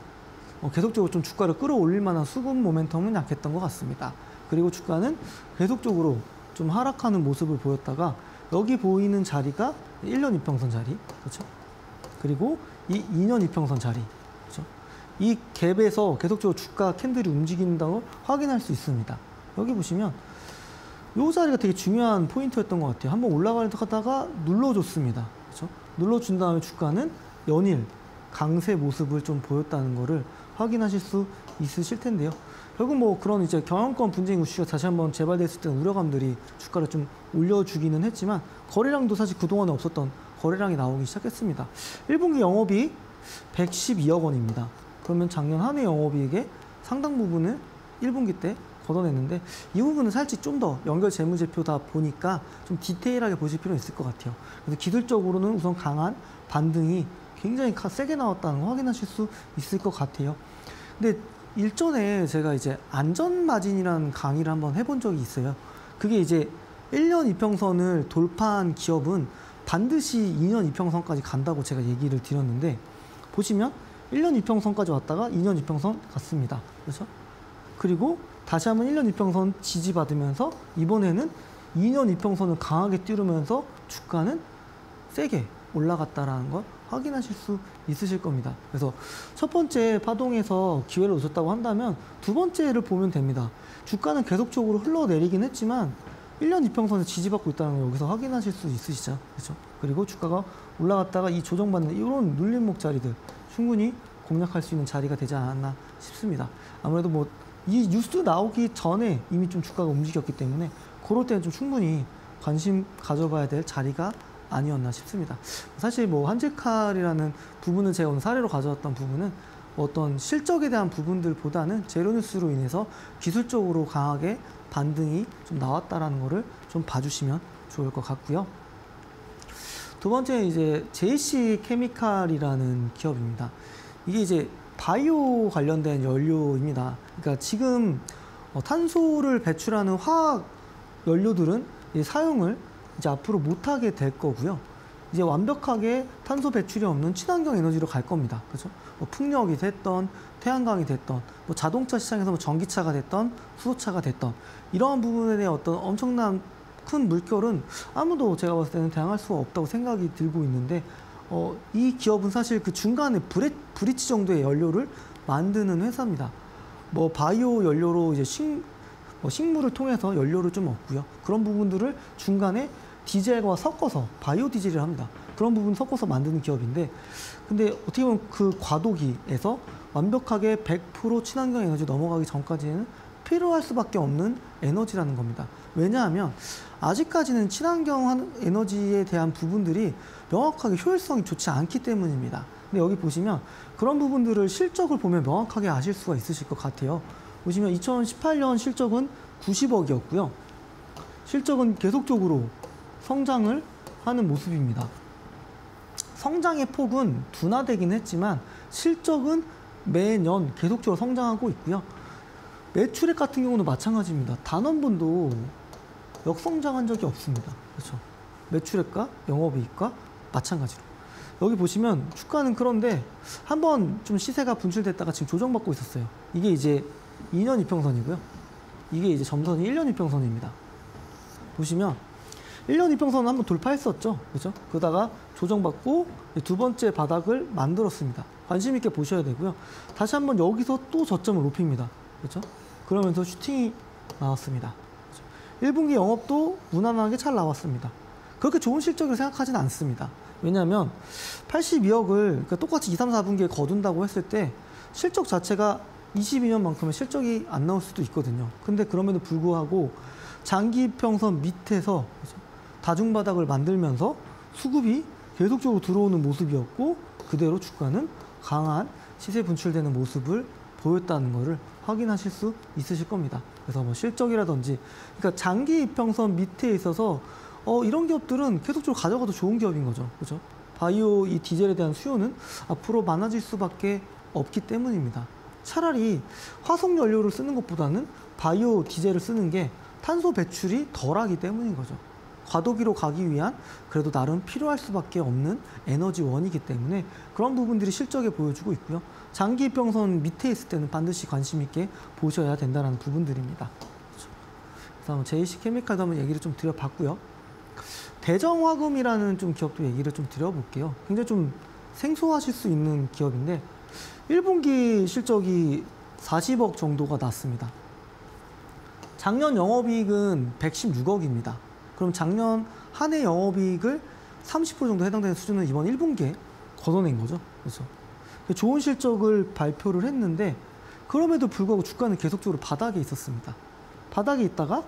어, 계속적으로 좀 주가를 끌어올릴 만한 수급 모멘텀은 약했던 것 같습니다. 그리고 주가는 계속적으로 좀 하락하는 모습을 보였다가 여기 보이는 자리가 1년 이평선 자리, 그렇죠? 그리고 이 2년 이평선 자리, 그렇죠? 이 갭에서 계속적으로 주가 캔들이 움직인다고 확인할 수 있습니다. 여기 보시면 이 자리가 되게 중요한 포인트였던 것 같아요. 한번 올라가다가 눌러줬습니다. 그렇죠? 눌러준 다음에 주가는 연일 강세 모습을 좀 보였다는 것을 확인하실 수 있으실 텐데요. 결국 뭐 그런 이제 경영권 분쟁 이슈가 다시 한번 재발됐을 때는 우려감들이 주가를 좀 올려주기는 했지만 거래량도 사실 그동안에 없었던 거래량이 나오기 시작했습니다. 1분기 영업이익 112억 원입니다. 그러면 작년 한 해 영업이익의 상당 부분을 1분기 때 걷어냈는데 이 부분은 살짝 좀 더 연결 재무제표다 보니까 좀 디테일하게 보실 필요는 있을 것 같아요. 그래서 기술적으로는 우선 강한 반등이 굉장히 세게 나왔다는 거 확인하실 수 있을 것 같아요. 근데 일전에 제가 이제 안전마진이라는 강의를 한번 해본 적이 있어요. 그게 이제 1년 이평선을 돌파한 기업은 반드시 2년 이평선까지 간다고 제가 얘기를 드렸는데 보시면 1년 이평선까지 왔다가 2년 이평선 갔습니다. 그렇죠? 그리고 다시 한번 1년 이평선 지지받으면서 이번에는 2년 이평선을 강하게 띄우면서 주가는 세게 올라갔다라는 걸 확인하실 수 있으실 겁니다. 그래서 첫 번째 파동에서 기회를 놓쳤다고 한다면 두 번째를 보면 됩니다. 주가는 계속적으로 흘러내리긴 했지만 1년 이평선에 지지받고 있다는 걸 여기서 확인하실 수 있으시죠. 그렇죠? 그리고 주가가 올라갔다가 이 조정받는 이런 눌림목 자리들 충분히 공략할 수 있는 자리가 되지 않았나 싶습니다. 아무래도 뭐 이 뉴스 나오기 전에 이미 좀 주가가 움직였기 때문에 그럴 때는 좀 충분히 관심 가져봐야 될 자리가 아니었나 싶습니다. 사실 뭐 한질칼이라는 부분은 제가 오늘 사례로 가져왔던 부분은 어떤 실적에 대한 부분들보다는 제로뉴스로 인해서 기술적으로 강하게 반등이 좀 나왔다라는 거를 좀 봐주시면 좋을 것 같고요. 두 번째 이제 JC 케미칼이라는 기업입니다. 이게 이제 바이오 관련된 연료입니다. 그러니까 지금 어, 탄소를 배출하는 화학 연료들은 사용을 이제 앞으로 못하게 될 거고요. 이제 완벽하게 탄소 배출이 없는 친환경 에너지로 갈 겁니다. 그죠? 뭐 풍력이 됐던, 태양광이 됐던, 뭐 자동차 시장에서 뭐 전기차가 됐던, 수소차가 됐던, 이러한 부분에 대한 어떤 엄청난 큰 물결은 아무도 제가 봤을 때는 대항할 수가 없다고 생각이 들고 있는데, 어, 이 기업은 사실 그 중간에 브레, 브리치 정도의 연료를 만드는 회사입니다. 뭐 바이오 연료로 이제 식, 뭐 식물을 통해서 연료를 좀 얻고요. 그런 부분들을 중간에 디젤과 섞어서 바이오 디젤을 합니다. 그런 부분 섞어서 만드는 기업인데 근데 어떻게 보면 그 과도기에서 완벽하게 100% 친환경 에너지 넘어가기 전까지는 필요할 수밖에 없는 에너지라는 겁니다. 왜냐하면 아직까지는 친환경 에너지에 대한 부분들이 명확하게 효율성이 좋지 않기 때문입니다. 근데 여기 보시면 그런 부분들을 실적을 보면 명확하게 아실 수가 있으실 것 같아요. 보시면 2018년 실적은 90억이었고요. 실적은 계속적으로 성장을 하는 모습입니다. 성장의 폭은 둔화되긴 했지만 실적은 매년 계속적으로 성장하고 있고요. 매출액 같은 경우는 마찬가지입니다. 단한 번도 역성장한 적이 없습니다. 그렇죠. 매출액과 영업이익과 마찬가지로. 여기 보시면 주가는 그런데 한번 좀 시세가 분출됐다가 지금 조정받고 있었어요. 이게 이제 2년 이평선이고요. 이게 이제 점선이 1년 이평선입니다. 보시면 1년 이평선은 한번 돌파했었죠. 그죠? 그러다가 조정받고 두 번째 바닥을 만들었습니다. 관심 있게 보셔야 되고요. 다시 한번 여기서 또 저점을 높입니다. 그렇죠? 그러면서 슈팅이 나왔습니다. 그렇죠? 1분기 영업도 무난하게 잘 나왔습니다. 그렇게 좋은 실적을 생각하지는 않습니다. 왜냐하면 82억을 그러니까 똑같이 2, 3, 4분기에 거둔다고 했을 때 실적 자체가 22년만큼의 실적이 안 나올 수도 있거든요. 근데 그럼에도 불구하고 장기 평선 밑에서 그죠? 다중바닥을 만들면서 수급이 계속적으로 들어오는 모습이었고 그대로 주가는 강한 시세 분출되는 모습을 보였다는 것을 확인하실 수 있으실 겁니다. 그래서 뭐 실적이라든지 그러니까 장기 이평선 밑에 있어서 어, 이런 기업들은 계속적으로 가져가도 좋은 기업인 거죠. 그죠? 바이오 이 디젤에 대한 수요는 앞으로 많아질 수밖에 없기 때문입니다. 차라리 화석 연료를 쓰는 것보다는 바이오 디젤을 쓰는 게 탄소 배출이 덜하기 때문인 거죠. 과도기로 가기 위한 그래도 나름 필요할 수밖에 없는 에너지원이기 때문에 그런 부분들이 실적에 보여주고 있고요. 장기 이평선 밑에 있을 때는 반드시 관심 있게 보셔야 된다는 부분들입니다. 그렇죠. 그래서 한번 JC 케미칼도 한번 얘기를 좀 드려봤고요. 대정화금이라는 좀 기업도 얘기를 좀 드려볼게요. 굉장히 좀 생소하실 수 있는 기업인데 1분기 실적이 40억 정도가 났습니다. 작년 영업이익은 116억입니다. 그럼 작년 한 해 영업이익을 30% 정도 해당되는 수준을 이번 1분기에 걷어낸 거죠. 그래서 좋은 실적을 발표를 했는데 그럼에도 불구하고 주가는 계속적으로 바닥에 있었습니다. 바닥에 있다가?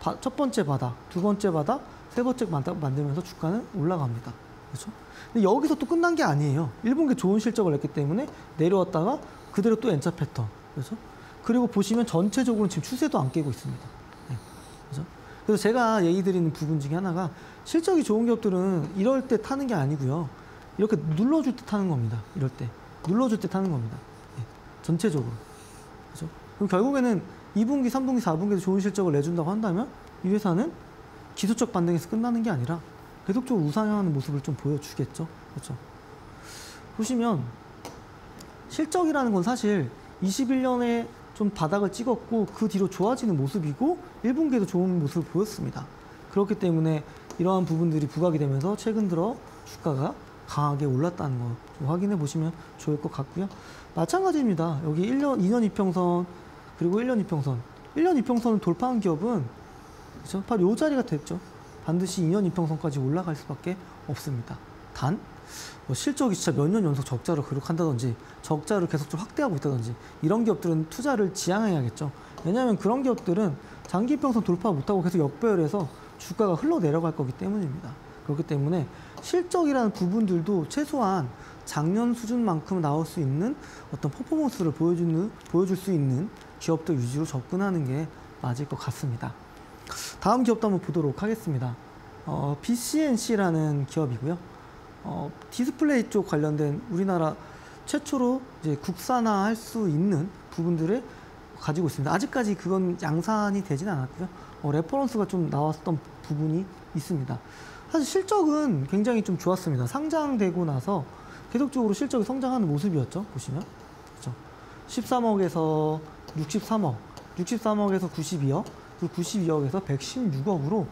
바, 첫 번째 바닥, 두 번째 바닥, 세 번째 바닥 만들면서 주가는 올라갑니다. 그렇죠? 근데 여기서 또 끝난 게 아니에요. 1분기 좋은 실적을 냈기 때문에 내려왔다가 그대로 또 N자 패턴. 그렇죠? 그리고 보시면 전체적으로 지금 추세도 안 깨고 있습니다. 그래서 제가 얘기 드리는 부분 중에 하나가 실적이 좋은 기업들은 이럴 때 타는 게 아니고요. 이렇게 눌러줄 때 타는 겁니다. 이럴 때. 눌러줄 때 타는 겁니다. 네. 전체적으로. 그죠? 그럼 결국에는 2분기, 3분기, 4분기에도 좋은 실적을 내준다고 한다면 이 회사는 기술적 반등에서 끝나는 게 아니라 계속적으로 우상향하는 모습을 좀 보여주겠죠. 그렇죠? 보시면 실적이라는 건 사실 21년에 좀 바닥을 찍었고 그 뒤로 좋아지는 모습이고 1분기에도 좋은 모습을 보였습니다. 그렇기 때문에 이러한 부분들이 부각이 되면서 최근 들어 주가가 강하게 올랐다는 거좀 확인해 보시면 좋을 것 같고요. 마찬가지입니다. 여기 1년, 2년 이평선 그리고 1년 이평선. 1년 이평선을 돌파한 기업은 그렇죠? 바로 이 자리가 됐죠. 반드시 2년 이평선까지 올라갈 수밖에 없습니다. 단, 뭐 실적이 진짜 몇 년 연속 적자를 기록한다든지 적자를 계속 좀 확대하고 있다든지 이런 기업들은 투자를 지양해야겠죠. 왜냐하면 그런 기업들은 장기 평선 돌파 못하고 계속 역배열해서 주가가 흘러내려갈 거기 때문입니다. 그렇기 때문에 실적이라는 부분들도 최소한 작년 수준만큼 나올 수 있는 어떤 퍼포먼스를 보여주는, 보여줄 수 있는 기업들 위주로 접근하는 게 맞을 것 같습니다. 다음 기업도 한번 보도록 하겠습니다. 어, BCNC라는 기업이고요. 어, 디스플레이 쪽 관련된 우리나라 최초로 이제 국산화할 수 있는 부분들을 가지고 있습니다. 아직까지 그건 양산이 되진 않았고요. 어, reference가 좀 나왔던 부분이 있습니다. 사실 실적은 굉장히 좀 좋았습니다. 상장되고 나서 계속적으로 실적이 성장하는 모습이었죠. 보시면. 그렇죠. 13억에서 63억, 63억에서 92억, 그 92억에서 116억으로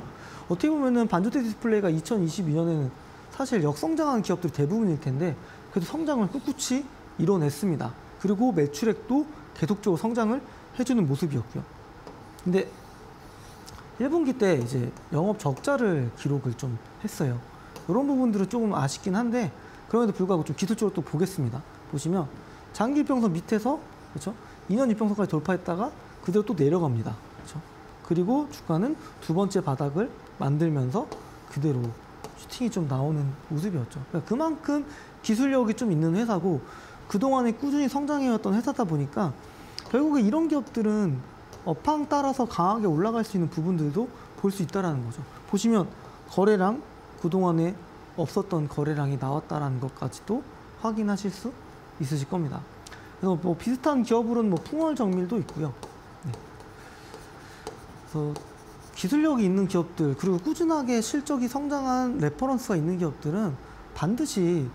어떻게 보면은 반도체 디스플레이가 2022년에는 사실 역성장하는 기업들이 대부분일 텐데 그래도 성장을 꿋꿋이 이뤄냈습니다. 그리고 매출액도 계속적으로 성장을 해주는 모습이었고요. 근데 1분기 때 이제 영업 적자를 기록을 좀 했어요. 이런 부분들은 조금 아쉽긴 한데 그럼에도 불구하고 좀 기술적으로 또 보겠습니다. 보시면 장기 이평선 밑에서 그렇죠? 2년 이평선까지 돌파했다가 그대로 또 내려갑니다. 그렇죠? 그리고 주가는 두 번째 바닥을 만들면서 그대로 슈팅이 좀 나오는 모습이었죠. 그러니까 그만큼 기술력이 좀 있는 회사고 그동안에 꾸준히 성장해왔던 회사다 보니까 결국에 이런 기업들은 업황 따라서 강하게 올라갈 수 있는 부분들도 볼 수 있다라는 거죠. 보시면 거래량 그동안에 없었던 거래량이 나왔다라는 것까지도 확인하실 수 있으실 겁니다. 그래서 뭐 비슷한 기업으로는 뭐 풍원정밀도 있고요. 네. 그래서 기술력이 있는 기업들 그리고 꾸준하게 실적이 성장한 reference가 있는 기업들은 반드시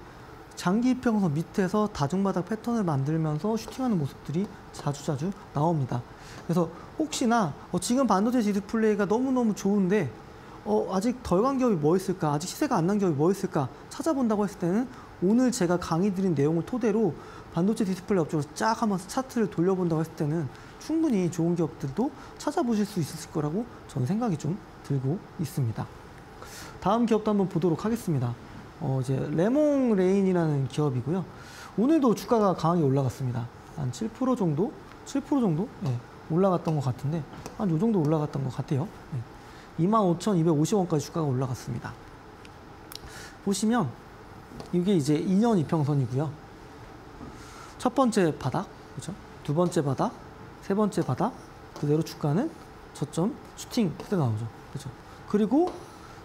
장기 이평선 밑에서 다중바닥 패턴을 만들면서 슈팅하는 모습들이 자주자주 나옵니다. 그래서 혹시나 어, 지금 반도체 디스플레이가 너무너무 좋은데 어, 아직 덜 간 기업이 뭐 있을까? 아직 시세가 안 난 기업이 뭐 있을까? 찾아본다고 했을 때는 오늘 제가 강의 드린 내용을 토대로 반도체 디스플레이 업종을 쫙 한번 차트를 돌려본다고 했을 때는 충분히 좋은 기업들도 찾아보실 수 있을 거라고 저는 생각이 좀 들고 있습니다. 다음 기업도 한번 보도록 하겠습니다. 어, 이제 레몽 레인이라는 기업이고요. 오늘도 주가가 강하게 올라갔습니다. 한 7% 정도? 7% 정도? 네, 올라갔던 것 같은데 한 요 정도 올라갔던 것 같아요. 네. 25,250원까지 주가가 올라갔습니다. 보시면 이게 이제 2년 이평선이고요. 첫 번째 바닥, 그렇죠? 두 번째 바닥, 세 번째 바닥, 그대로 주가는 저점 슈팅 그때 나오죠. 그렇죠? 그리고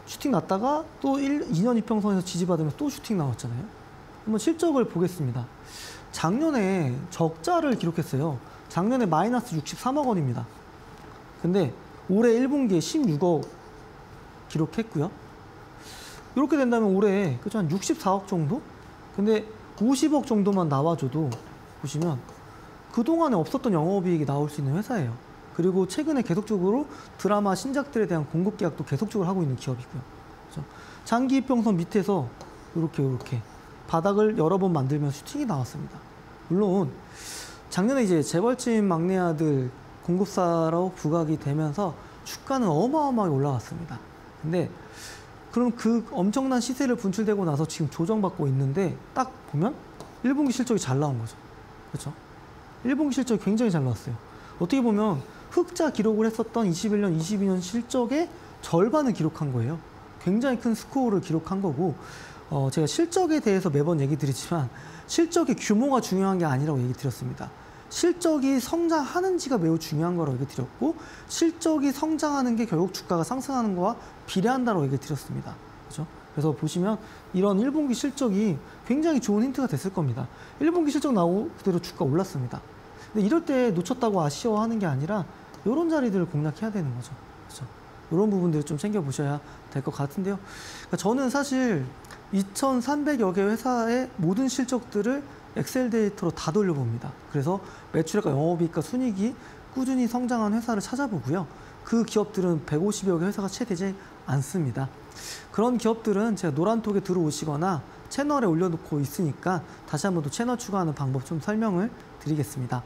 슈팅 났다가 또 1, 2년 이평선에서 지지받으면 또 슈팅 나왔잖아요. 한번 실적을 보겠습니다. 작년에 적자를 기록했어요. 작년에 마이너스 63억 원입니다. 근데 올해 1분기에 16억 기록했고요. 이렇게 된다면 올해 그죠 한 64억 정도? 근데 50억 정도만 나와줘도 보시면 그동안에 없었던 영업이익이 나올 수 있는 회사예요. 그리고 최근에 계속적으로 드라마 신작들에 대한 공급 계약도 계속적으로 하고 있는 기업이고요. 그죠? 장기 이평선 밑에서 이렇게 이렇게 바닥을 여러 번 만들면 슈팅이 나왔습니다. 물론 작년에 이제 재벌집 막내 아들 공급사로 부각이 되면서 주가는 어마어마하게 올라갔습니다. 근데 그럼 그 엄청난 시세를 분출되고 나서 지금 조정받고 있는데 딱 보면 1분기 실적이 잘 나온 거죠. 그렇죠? 1분기 실적이 굉장히 잘 나왔어요. 어떻게 보면 흑자 기록을 했었던 21년, 22년 실적의 절반을 기록한 거예요. 굉장히 큰 스코어를 기록한 거고, 어, 제가 실적에 대해서 매번 얘기 드리지만, 실적의 규모가 중요한 게 아니라고 얘기 드렸습니다. 실적이 성장하는지가 매우 중요한 거라고 얘기 드렸고, 실적이 성장하는 게 결국 주가가 상승하는 거와 비례한다고 얘기 드렸습니다. 그죠? 그래서 보시면 이런 1분기 실적이 굉장히 좋은 힌트가 됐을 겁니다. 1분기 실적 나오고 그대로 주가 올랐습니다. 근데 이럴 때 놓쳤다고 아쉬워하는 게 아니라 이런 자리들을 공략해야 되는 거죠. 그렇죠? 이런 부분들을 좀 챙겨보셔야 될 것 같은데요. 그러니까 저는 사실 2,300여 개 회사의 모든 실적들을 엑셀 데이터로 다 돌려봅니다. 그래서 매출액과 영업이익과 순이익이 꾸준히 성장한 회사를 찾아보고요. 그 기업들은 150여 개 회사가 채 되지 않습니다. 그런 기업들은 제가 노란톡에 들어오시거나 채널에 올려놓고 있으니까 다시 한번 또 채널 추가하는 방법 좀 설명을 드리겠습니다.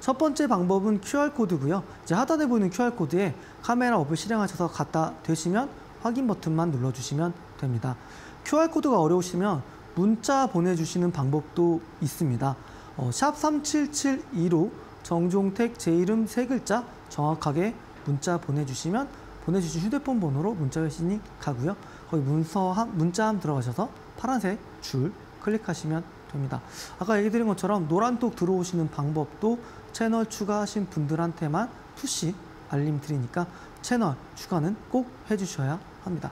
첫 번째 방법은 QR코드고요. 이제 하단에 보이는 QR코드에 카메라 어플 실행하셔서 갖다 대시면 확인 버튼만 눌러주시면 됩니다. QR코드가 어려우시면 문자 보내주시는 방법도 있습니다. 어, 샵 3772로 정종택 제 이름 세 글자 정확하게 문자 보내주시면 보내주신 휴대폰 번호로 문자 회신이 가고요. 거기 문서 함, 문자함 들어가셔서 파란색 줄 클릭하시면 됩니다. 아까 얘기 드린 것처럼 노란톡 들어오시는 방법도 채널 추가하신 분들한테만 푸시 알림 드리니까 채널 추가는 꼭 해주셔야 합니다.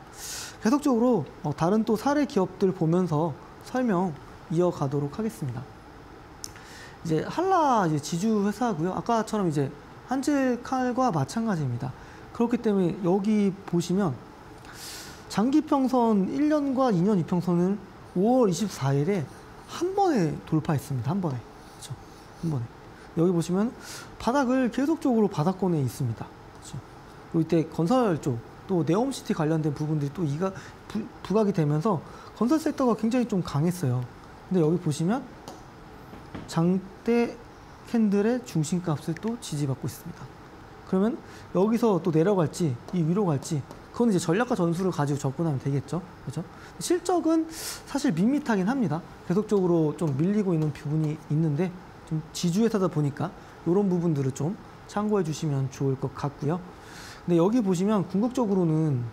계속적으로 어, 다른 또 사례 기업들 보면서 설명 이어가도록 하겠습니다. 이제 한라 이제 지주 회사고요. 아까처럼 이제 한질 칼과 마찬가지입니다. 그렇기 때문에 여기 보시면 장기평선 1년과 2년 이평선을 5월 24일에 한 번에 돌파했습니다. 한 번에. 그렇죠? 한 번에. 여기 보시면 바닥을 계속적으로 바닥권에 있습니다. 그렇죠? 그리고 이때 건설 쪽, 또 네옴시티 관련된 부분들이 또 이가 부, 부각이 되면서 건설 섹터가 굉장히 좀 강했어요. 근데 여기 보시면 장대 캔들의 중심값을 또 지지받고 있습니다. 그러면 여기서 또 내려갈지 이 위로 갈지 그건 이제 전략과 전술을 가지고 접근하면 되겠죠. 그렇죠? 실적은 사실 밋밋하긴 합니다. 계속적으로 좀 밀리고 있는 부분이 있는데 좀 지주회사다 보니까 이런 부분들을 좀 참고해 주시면 좋을 것 같고요. 근데 여기 보시면 궁극적으로는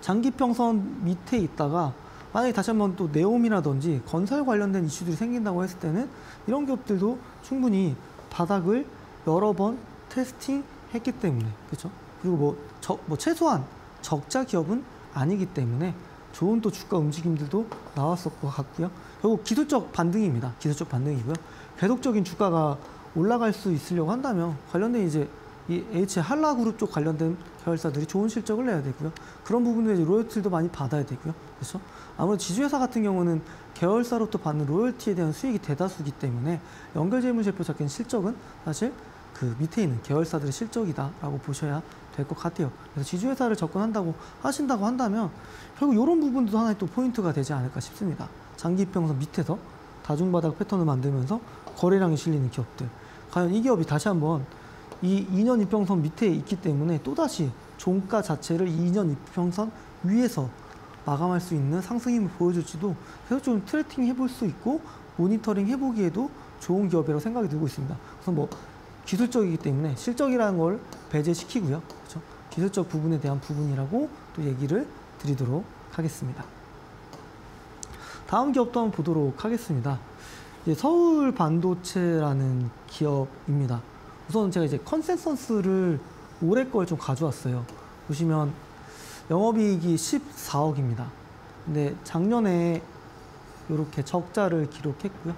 장기평선 밑에 있다가 만약에 다시 한번 또 네옴이라든지 건설 관련된 이슈들이 생긴다고 했을 때는 이런 기업들도 충분히 바닥을 여러 번 테스팅 했기 때문에 그렇죠. 그리고 뭐, 저, 뭐 최소한 적자 기업은 아니기 때문에 좋은 또 주가 움직임들도 나왔을 것 같고요. 결국 기술적 반등입니다. 기술적 반등이고요. 계속적인 주가가 올라갈 수 있으려고 한다면 관련된 이제 이 H 한라 그룹 쪽 관련된 계열사들이 좋은 실적을 내야 되고요. 그런 부분에 이제 로열티도 많이 받아야 되고요. 그렇죠? 아무래도 지주회사 같은 경우는 계열사로부터 받는 로열티에 대한 수익이 대다수기 때문에 연결재무제표 잡힌 실적은 사실 그 밑에 있는 계열사들의 실적이다라고 보셔야 될 것 같아요. 그래서 지주회사를 접근한다고 하신다고 한다면 결국 이런 부분도 하나의 또 포인트가 되지 않을까 싶습니다. 장기 이평선 밑에서 다중바닥 패턴을 만들면서 거래량이 실리는 기업들. 과연 이 기업이 다시 한번 이 2년 이평선 밑에 있기 때문에 또다시 종가 자체를 2년 이평선 위에서 마감할 수 있는 상승 힘을 보여줄지도 계속 좀 tracking 해볼 수 있고 모니터링 해보기에도 좋은 기업이라고 생각이 들고 있습니다. 그래서 뭐 기술적이기 때문에 실적이라는 걸 배제시키고요. 그렇죠? 기술적 부분에 대한 부분이라고 또 얘기를 드리도록 하겠습니다. 다음 기업도 한번 보도록 하겠습니다. 서울 반도체라는 기업입니다. 우선 제가 이제 컨센서스를 올해 걸 좀 가져왔어요. 보시면 영업이익이 14억입니다. 근데 작년에 이렇게 적자를 기록했고요.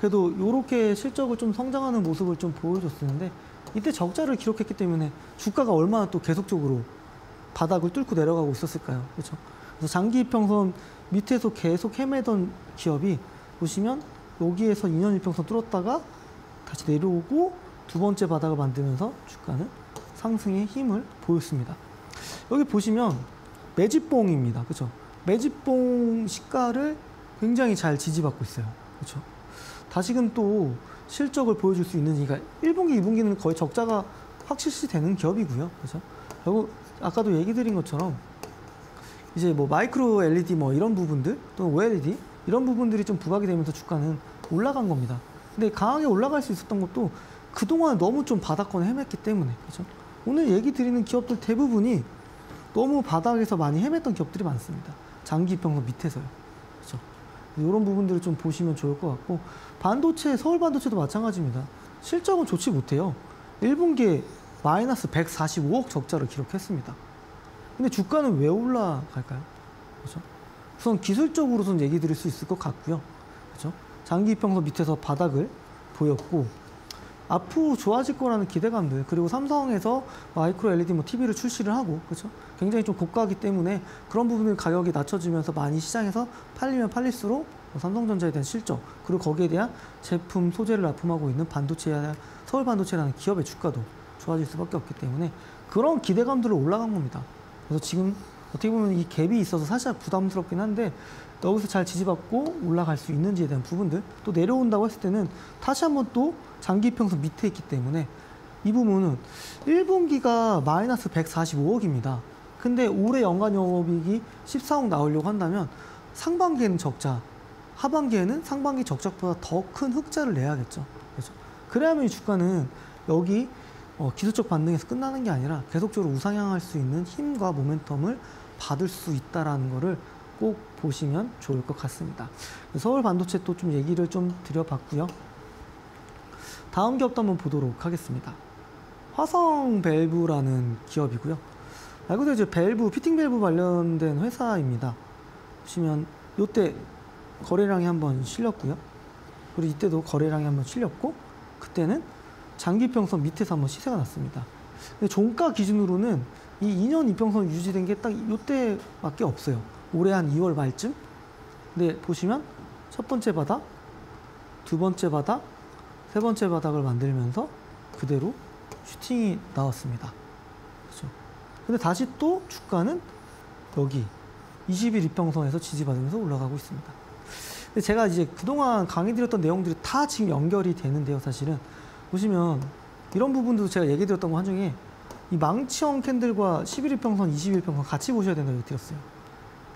그래도 이렇게 실적을 좀 성장하는 모습을 좀 보여줬었는데 이때 적자를 기록했기 때문에 주가가 얼마나 또 계속적으로 바닥을 뚫고 내려가고 있었을까요? 그렇죠? 그래서 장기 이평선 밑에서 계속 헤매던 기업이 보시면 여기에서 2년 이평선 뚫었다가 다시 내려오고 두 번째 바닥을 만들면서 주가는 상승의 힘을 보였습니다. 여기 보시면 매집봉입니다. 그렇죠? 매집봉 시가를 굉장히 잘 지지받고 있어요. 그렇죠? 다시금 또 실적을 보여줄 수 있는 이가 1분기, 2분기는 거의 적자가 확실시 되는 기업이고요. 그렇죠? 결국 아까도 얘기 드린 것처럼 이제 뭐 마이크로 LED 뭐 이런 부분들 또는 OLED 이런 부분들이 좀 부각이 되면서 주가는 올라간 겁니다. 근데 강하게 올라갈 수 있었던 것도 그동안 너무 좀 바닥권에 헤맸기 때문에 그렇죠? 오늘 얘기 드리는 기업들 대부분이 너무 바닥에서 많이 헤맸던 기업들이 많습니다. 장기 평선 밑에서요. 이런 부분들을 좀 보시면 좋을 것 같고 반도체 서울 반도체도 마찬가지입니다. 실적은 좋지 못해요. 1분기에 마이너스 145억 적자를 기록했습니다. 근데 주가는 왜 올라갈까요? 그렇죠? 우선 기술적으로선 얘기 드릴 수 있을 것 같고요. 그렇죠? 장기 평선 밑에서 바닥을 보였고 앞으로 좋아질 거라는 기대감들 그리고 삼성에서 마이크로 LED 뭐 TV를 출시를 하고 그렇죠 굉장히 좀 고가이기 때문에 그런 부분을 가격이 낮춰지면서 많이 시장에서 팔리면 팔릴수록 뭐 삼성전자에 대한 실적 그리고 거기에 대한 제품 소재를 납품하고 있는 반도체 서울 반도체라는 기업의 주가도 좋아질 수밖에 없기 때문에 그런 기대감들로 올라간 겁니다. 그래서 지금 어떻게 보면 이 갭이 있어서 사실 부담스럽긴 한데 여기서 잘 지지받고 올라갈 수 있는지에 대한 부분들 또 내려온다고 했을 때는 다시 한번 또 장기 평선 밑에 있기 때문에 이 부분은 1분기가 마이너스 145억입니다. 근데 올해 연간 영업이익이 14억 나오려고 한다면 상반기에는 적자, 하반기에는 상반기 적자보다 더 큰 흑자를 내야겠죠. 그렇죠? 그래야만 이 주가는 여기 어, 기술적 반등에서 끝나는 게 아니라 계속적으로 우상향할 수 있는 힘과 모멘텀을 받을 수 있다라는 것을 꼭 보시면 좋을 것 같습니다. 서울 반도체 또 좀 얘기를 좀 드려봤고요. 다음 기업도 한번 보도록 하겠습니다. 화성 밸브라는 기업이고요. 말 그대로 이제 밸브, 피팅 밸브 관련된 회사입니다. 보시면 이때 거래량이 한번 실렸고요. 그리고 이때도 거래량이 한번 실렸고 그때는 장기 이평선 밑에서 한번 시세가 났습니다. 근데 종가 기준으로는 이 2년 이평선 유지된 게 딱 이때밖에 없어요. 올해 한 2월 말쯤. 근데 보시면 첫 번째 바닥, 두 번째 바닥, 세 번째 바닥을 만들면서 그대로 슈팅이 나왔습니다. 그렇죠. 근데 다시 또 주가는 여기 20일 이평선에서 지지받으면서 올라가고 있습니다. 근데 제가 이제 그동안 강의 드렸던 내용들이 다 지금 연결이 되는데요, 사실은. 보시면 이런 부분도 제가 얘기 드렸던 것 중에 이 망치형 캔들과 11일평선, 20일평선 같이 보셔야 된다고 드렸어요.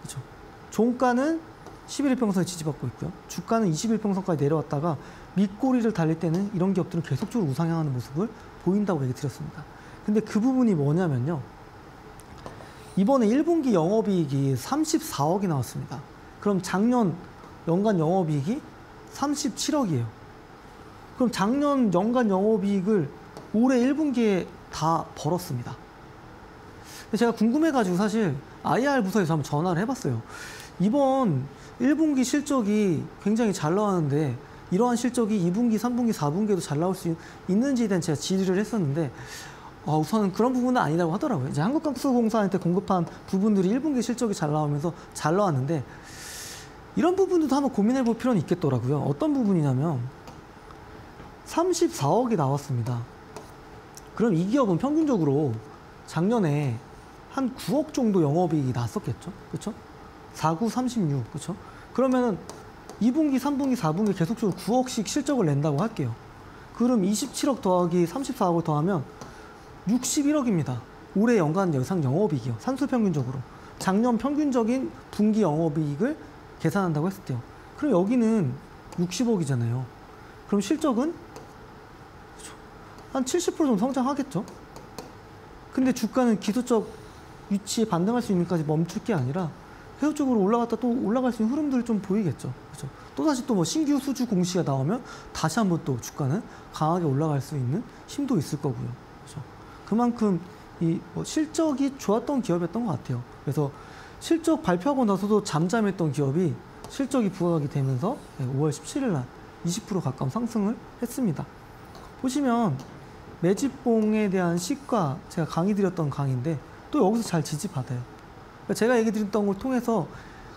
그렇죠. 종가는 11일평선에 지지받고 있고요. 주가는 21평선까지 내려왔다가 밑꼬리를 달릴 때는 이런 기업들은 계속적으로 우상향하는 모습을 보인다고 얘기 드렸습니다. 근데 그 부분이 뭐냐면요. 이번에 1분기 영업이익이 34억이 나왔습니다. 그럼 작년 연간 영업이익이 37억이에요. 그럼 작년 연간 영업이익을 올해 1분기에 다 벌었습니다. 제가 궁금해가지고 사실 IR 부서에서 한번 전화를 해봤어요. 이번 1분기 실적이 굉장히 잘 나왔는데 이러한 실적이 2분기, 3분기, 4분기에도 잘 나올 수 있- 있는지에 대한 제가 질의를 했었는데 어, 우선은 그런 부분은 아니라고 하더라고요. 이제 한국가스공사한테 공급한 부분들이 1분기 실적이 잘 나오면서 잘 나왔는데 이런 부분도 한번 고민해 볼 필요는 있겠더라고요. 어떤 부분이냐면 34억이 나왔습니다. 그럼 이 기업은 평균적으로 작년에 한 9억 정도 영업이익이 났었겠죠. 그렇죠? 49, 36. 그렇죠? 그러면은 2분기, 3분기, 4분기 계속적으로 9억씩 실적을 낸다고 할게요. 그럼 27억 더하기 34억을 더하면 61억입니다. 올해 연간 예상 영업이익이요. 산술 평균적으로. 작년 평균적인 분기 영업이익을 계산한다고 했을 때요. 그럼 여기는 60억이잖아요. 그럼 실적은 한 70% 정도 성장하겠죠? 근데 주가는 기술적 위치에 반등할 수 있는 까지 멈출 게 아니라 계속적으로 올라갔다 또 올라갈 수 있는 흐름들을 좀 보이겠죠. 그렇죠? 또 다시 또 뭐 신규 수주 공시가 나오면 다시 한번 또 주가는 강하게 올라갈 수 있는 힘도 있을 거고요. 그렇죠? 그만큼 이 뭐 실적이 좋았던 기업이었던 것 같아요. 그래서 실적 발표하고 나서도 잠잠했던 기업이 실적이 부각이 되면서 5월 17일 날 20% 가까운 상승을 했습니다. 보시면 매집봉에 대한 시가 제가 강의 드렸던 강의인데 또 여기서 잘 지지받아요. 그러니까 제가 얘기 드렸던 걸 통해서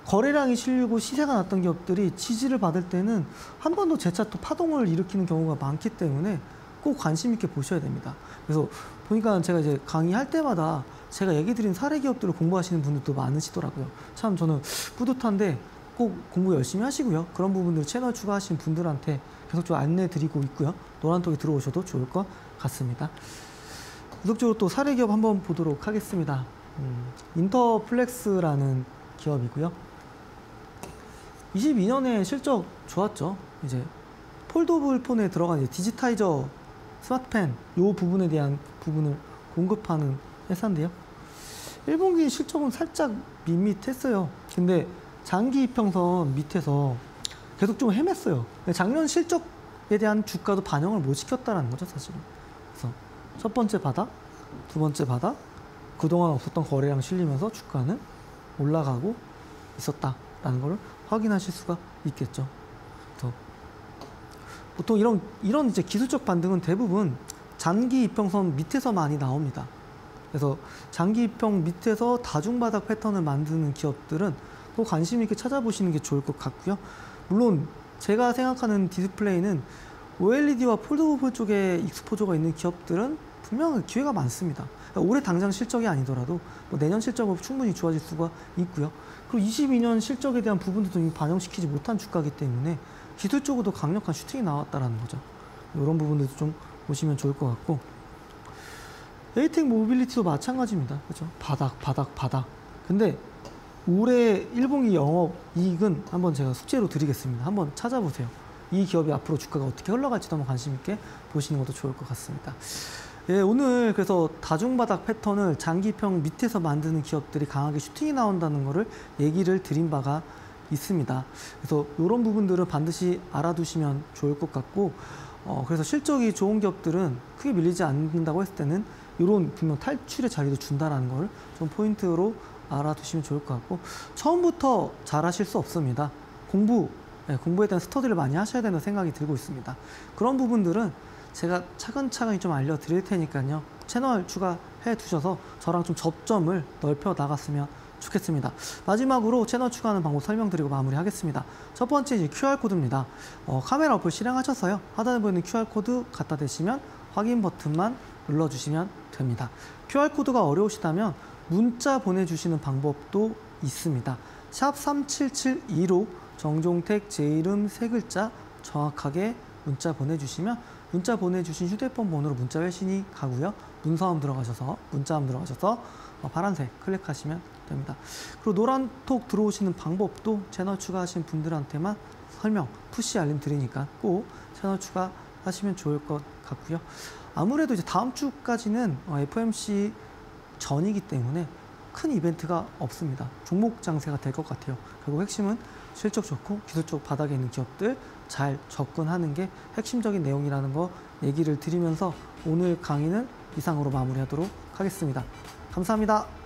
거래량이 실리고 시세가 났던 기업들이 지지를 받을 때는 한 번 더 재차 또 파동을 일으키는 경우가 많기 때문에 꼭 관심 있게 보셔야 됩니다. 그래서 보니까 제가 이제 강의할 때마다 제가 얘기 드린 사례 기업들을 공부하시는 분들도 많으시더라고요. 참 저는 뿌듯한데 꼭 공부 열심히 하시고요. 그런 부분들 채널 추가하신 분들한테 계속 좀 안내 드리고 있고요. 노란톡에 들어오셔도 좋을 것 같습니다. 구독적으로 또 사례 기업 한번 보도록 하겠습니다. 음, 인터플렉스라는 기업이고요. 22년에 실적 좋았죠. 이제 폴더블 폰에 들어간 이제 디지타이저 스마트펜 요 부분에 대한 부분을 공급하는 회사인데요. 1분기 실적은 살짝 밋밋했어요. 근데 장기 이평선 밑에서 계속 좀 헤맸어요. 작년 실적에 대한 주가도 반영을 못 시켰다라는 거죠, 사실은. 첫 번째 바닥, 두 번째 바닥, 그동안 없었던 거래량 실리면서 주가는 올라가고 있었다라는 걸 확인하실 수가 있겠죠. 보통 이런 이런 이제 기술적 반등은 대부분 장기 이평선 밑에서 많이 나옵니다. 그래서 장기 이평 밑에서 다중바닥 패턴을 만드는 기업들은 또 관심 있게 찾아보시는 게 좋을 것 같고요. 물론 제가 생각하는 디스플레이는 OLED와 foldable 쪽에 exposure가 있는 기업들은 분명 기회가 많습니다. 그러니까 올해 당장 실적이 아니더라도 뭐 내년 실적으로 충분히 좋아질 수가 있고요. 그리고 22년 실적에 대한 부분도 이미 반영시키지 못한 주가이기 때문에 기술적으로도 강력한 슈팅이 나왔다라는 거죠. 이런 부분들도 좀 보시면 좋을 것 같고 에이텍 모빌리티도 마찬가지입니다. 그렇죠? 바닥, 바닥, 바닥. 근데 올해 1분기 영업 이익은 한번 제가 숙제로 드리겠습니다. 한번 찾아보세요. 이 기업이 앞으로 주가가 어떻게 흘러갈지도 한번 관심 있게 보시는 것도 좋을 것 같습니다. 예, 오늘 그래서 다중바닥 패턴을 장기평 밑에서 만드는 기업들이 강하게 슈팅이 나온다는 것을 얘기를 드린 바가 있습니다. 그래서 이런 부분들은 반드시 알아두시면 좋을 것 같고, 어, 그래서 실적이 좋은 기업들은 크게 밀리지 않는다고 했을 때는 이런 분명 탈출의 자리도 준다라는 걸 좀 포인트로 알아두시면 좋을 것 같고, 처음부터 잘하실 수 없습니다. 공부, 예, 공부에 대한 스터디를 많이 하셔야 된다는 생각이 들고 있습니다. 그런 부분들은 제가 차근차근히 좀 알려드릴 테니까요. 채널 추가해 두셔서 저랑 좀 접점을 넓혀 나갔으면 좋겠습니다. 마지막으로 채널 추가하는 방법 설명드리고 마무리하겠습니다. 첫 번째 이제 QR코드입니다. 어, 카메라 어플 실행하셔서요. 하단에 보이는 QR코드 갖다 대시면 확인 버튼만 눌러주시면 됩니다. QR코드가 어려우시다면 문자 보내주시는 방법도 있습니다. 샵 3772로 정종택 제 이름 세 글자 정확하게 문자 보내주시면 문자 보내주신 휴대폰 번호로 문자 회신이 가고요. 문서함 들어가셔서 문자함 들어가셔서 어, 파란색 클릭하시면 됩니다. 그리고 노란 톡 들어오시는 방법도 채널 추가하신 분들한테만 설명, 푸시 알림 드리니까 꼭 채널 추가하시면 좋을 것 같고요. 아무래도 이제 다음 주까지는 어, FMC 전이기 때문에 큰 이벤트가 없습니다. 종목 장세가 될 것 같아요. 결국 핵심은 실적 좋고 기술적 바닥에 있는 기업들 잘 접근하는 게 핵심적인 내용이라는 거 얘기를 드리면서 오늘 강의는 이상으로 마무리하도록 하겠습니다. 감사합니다.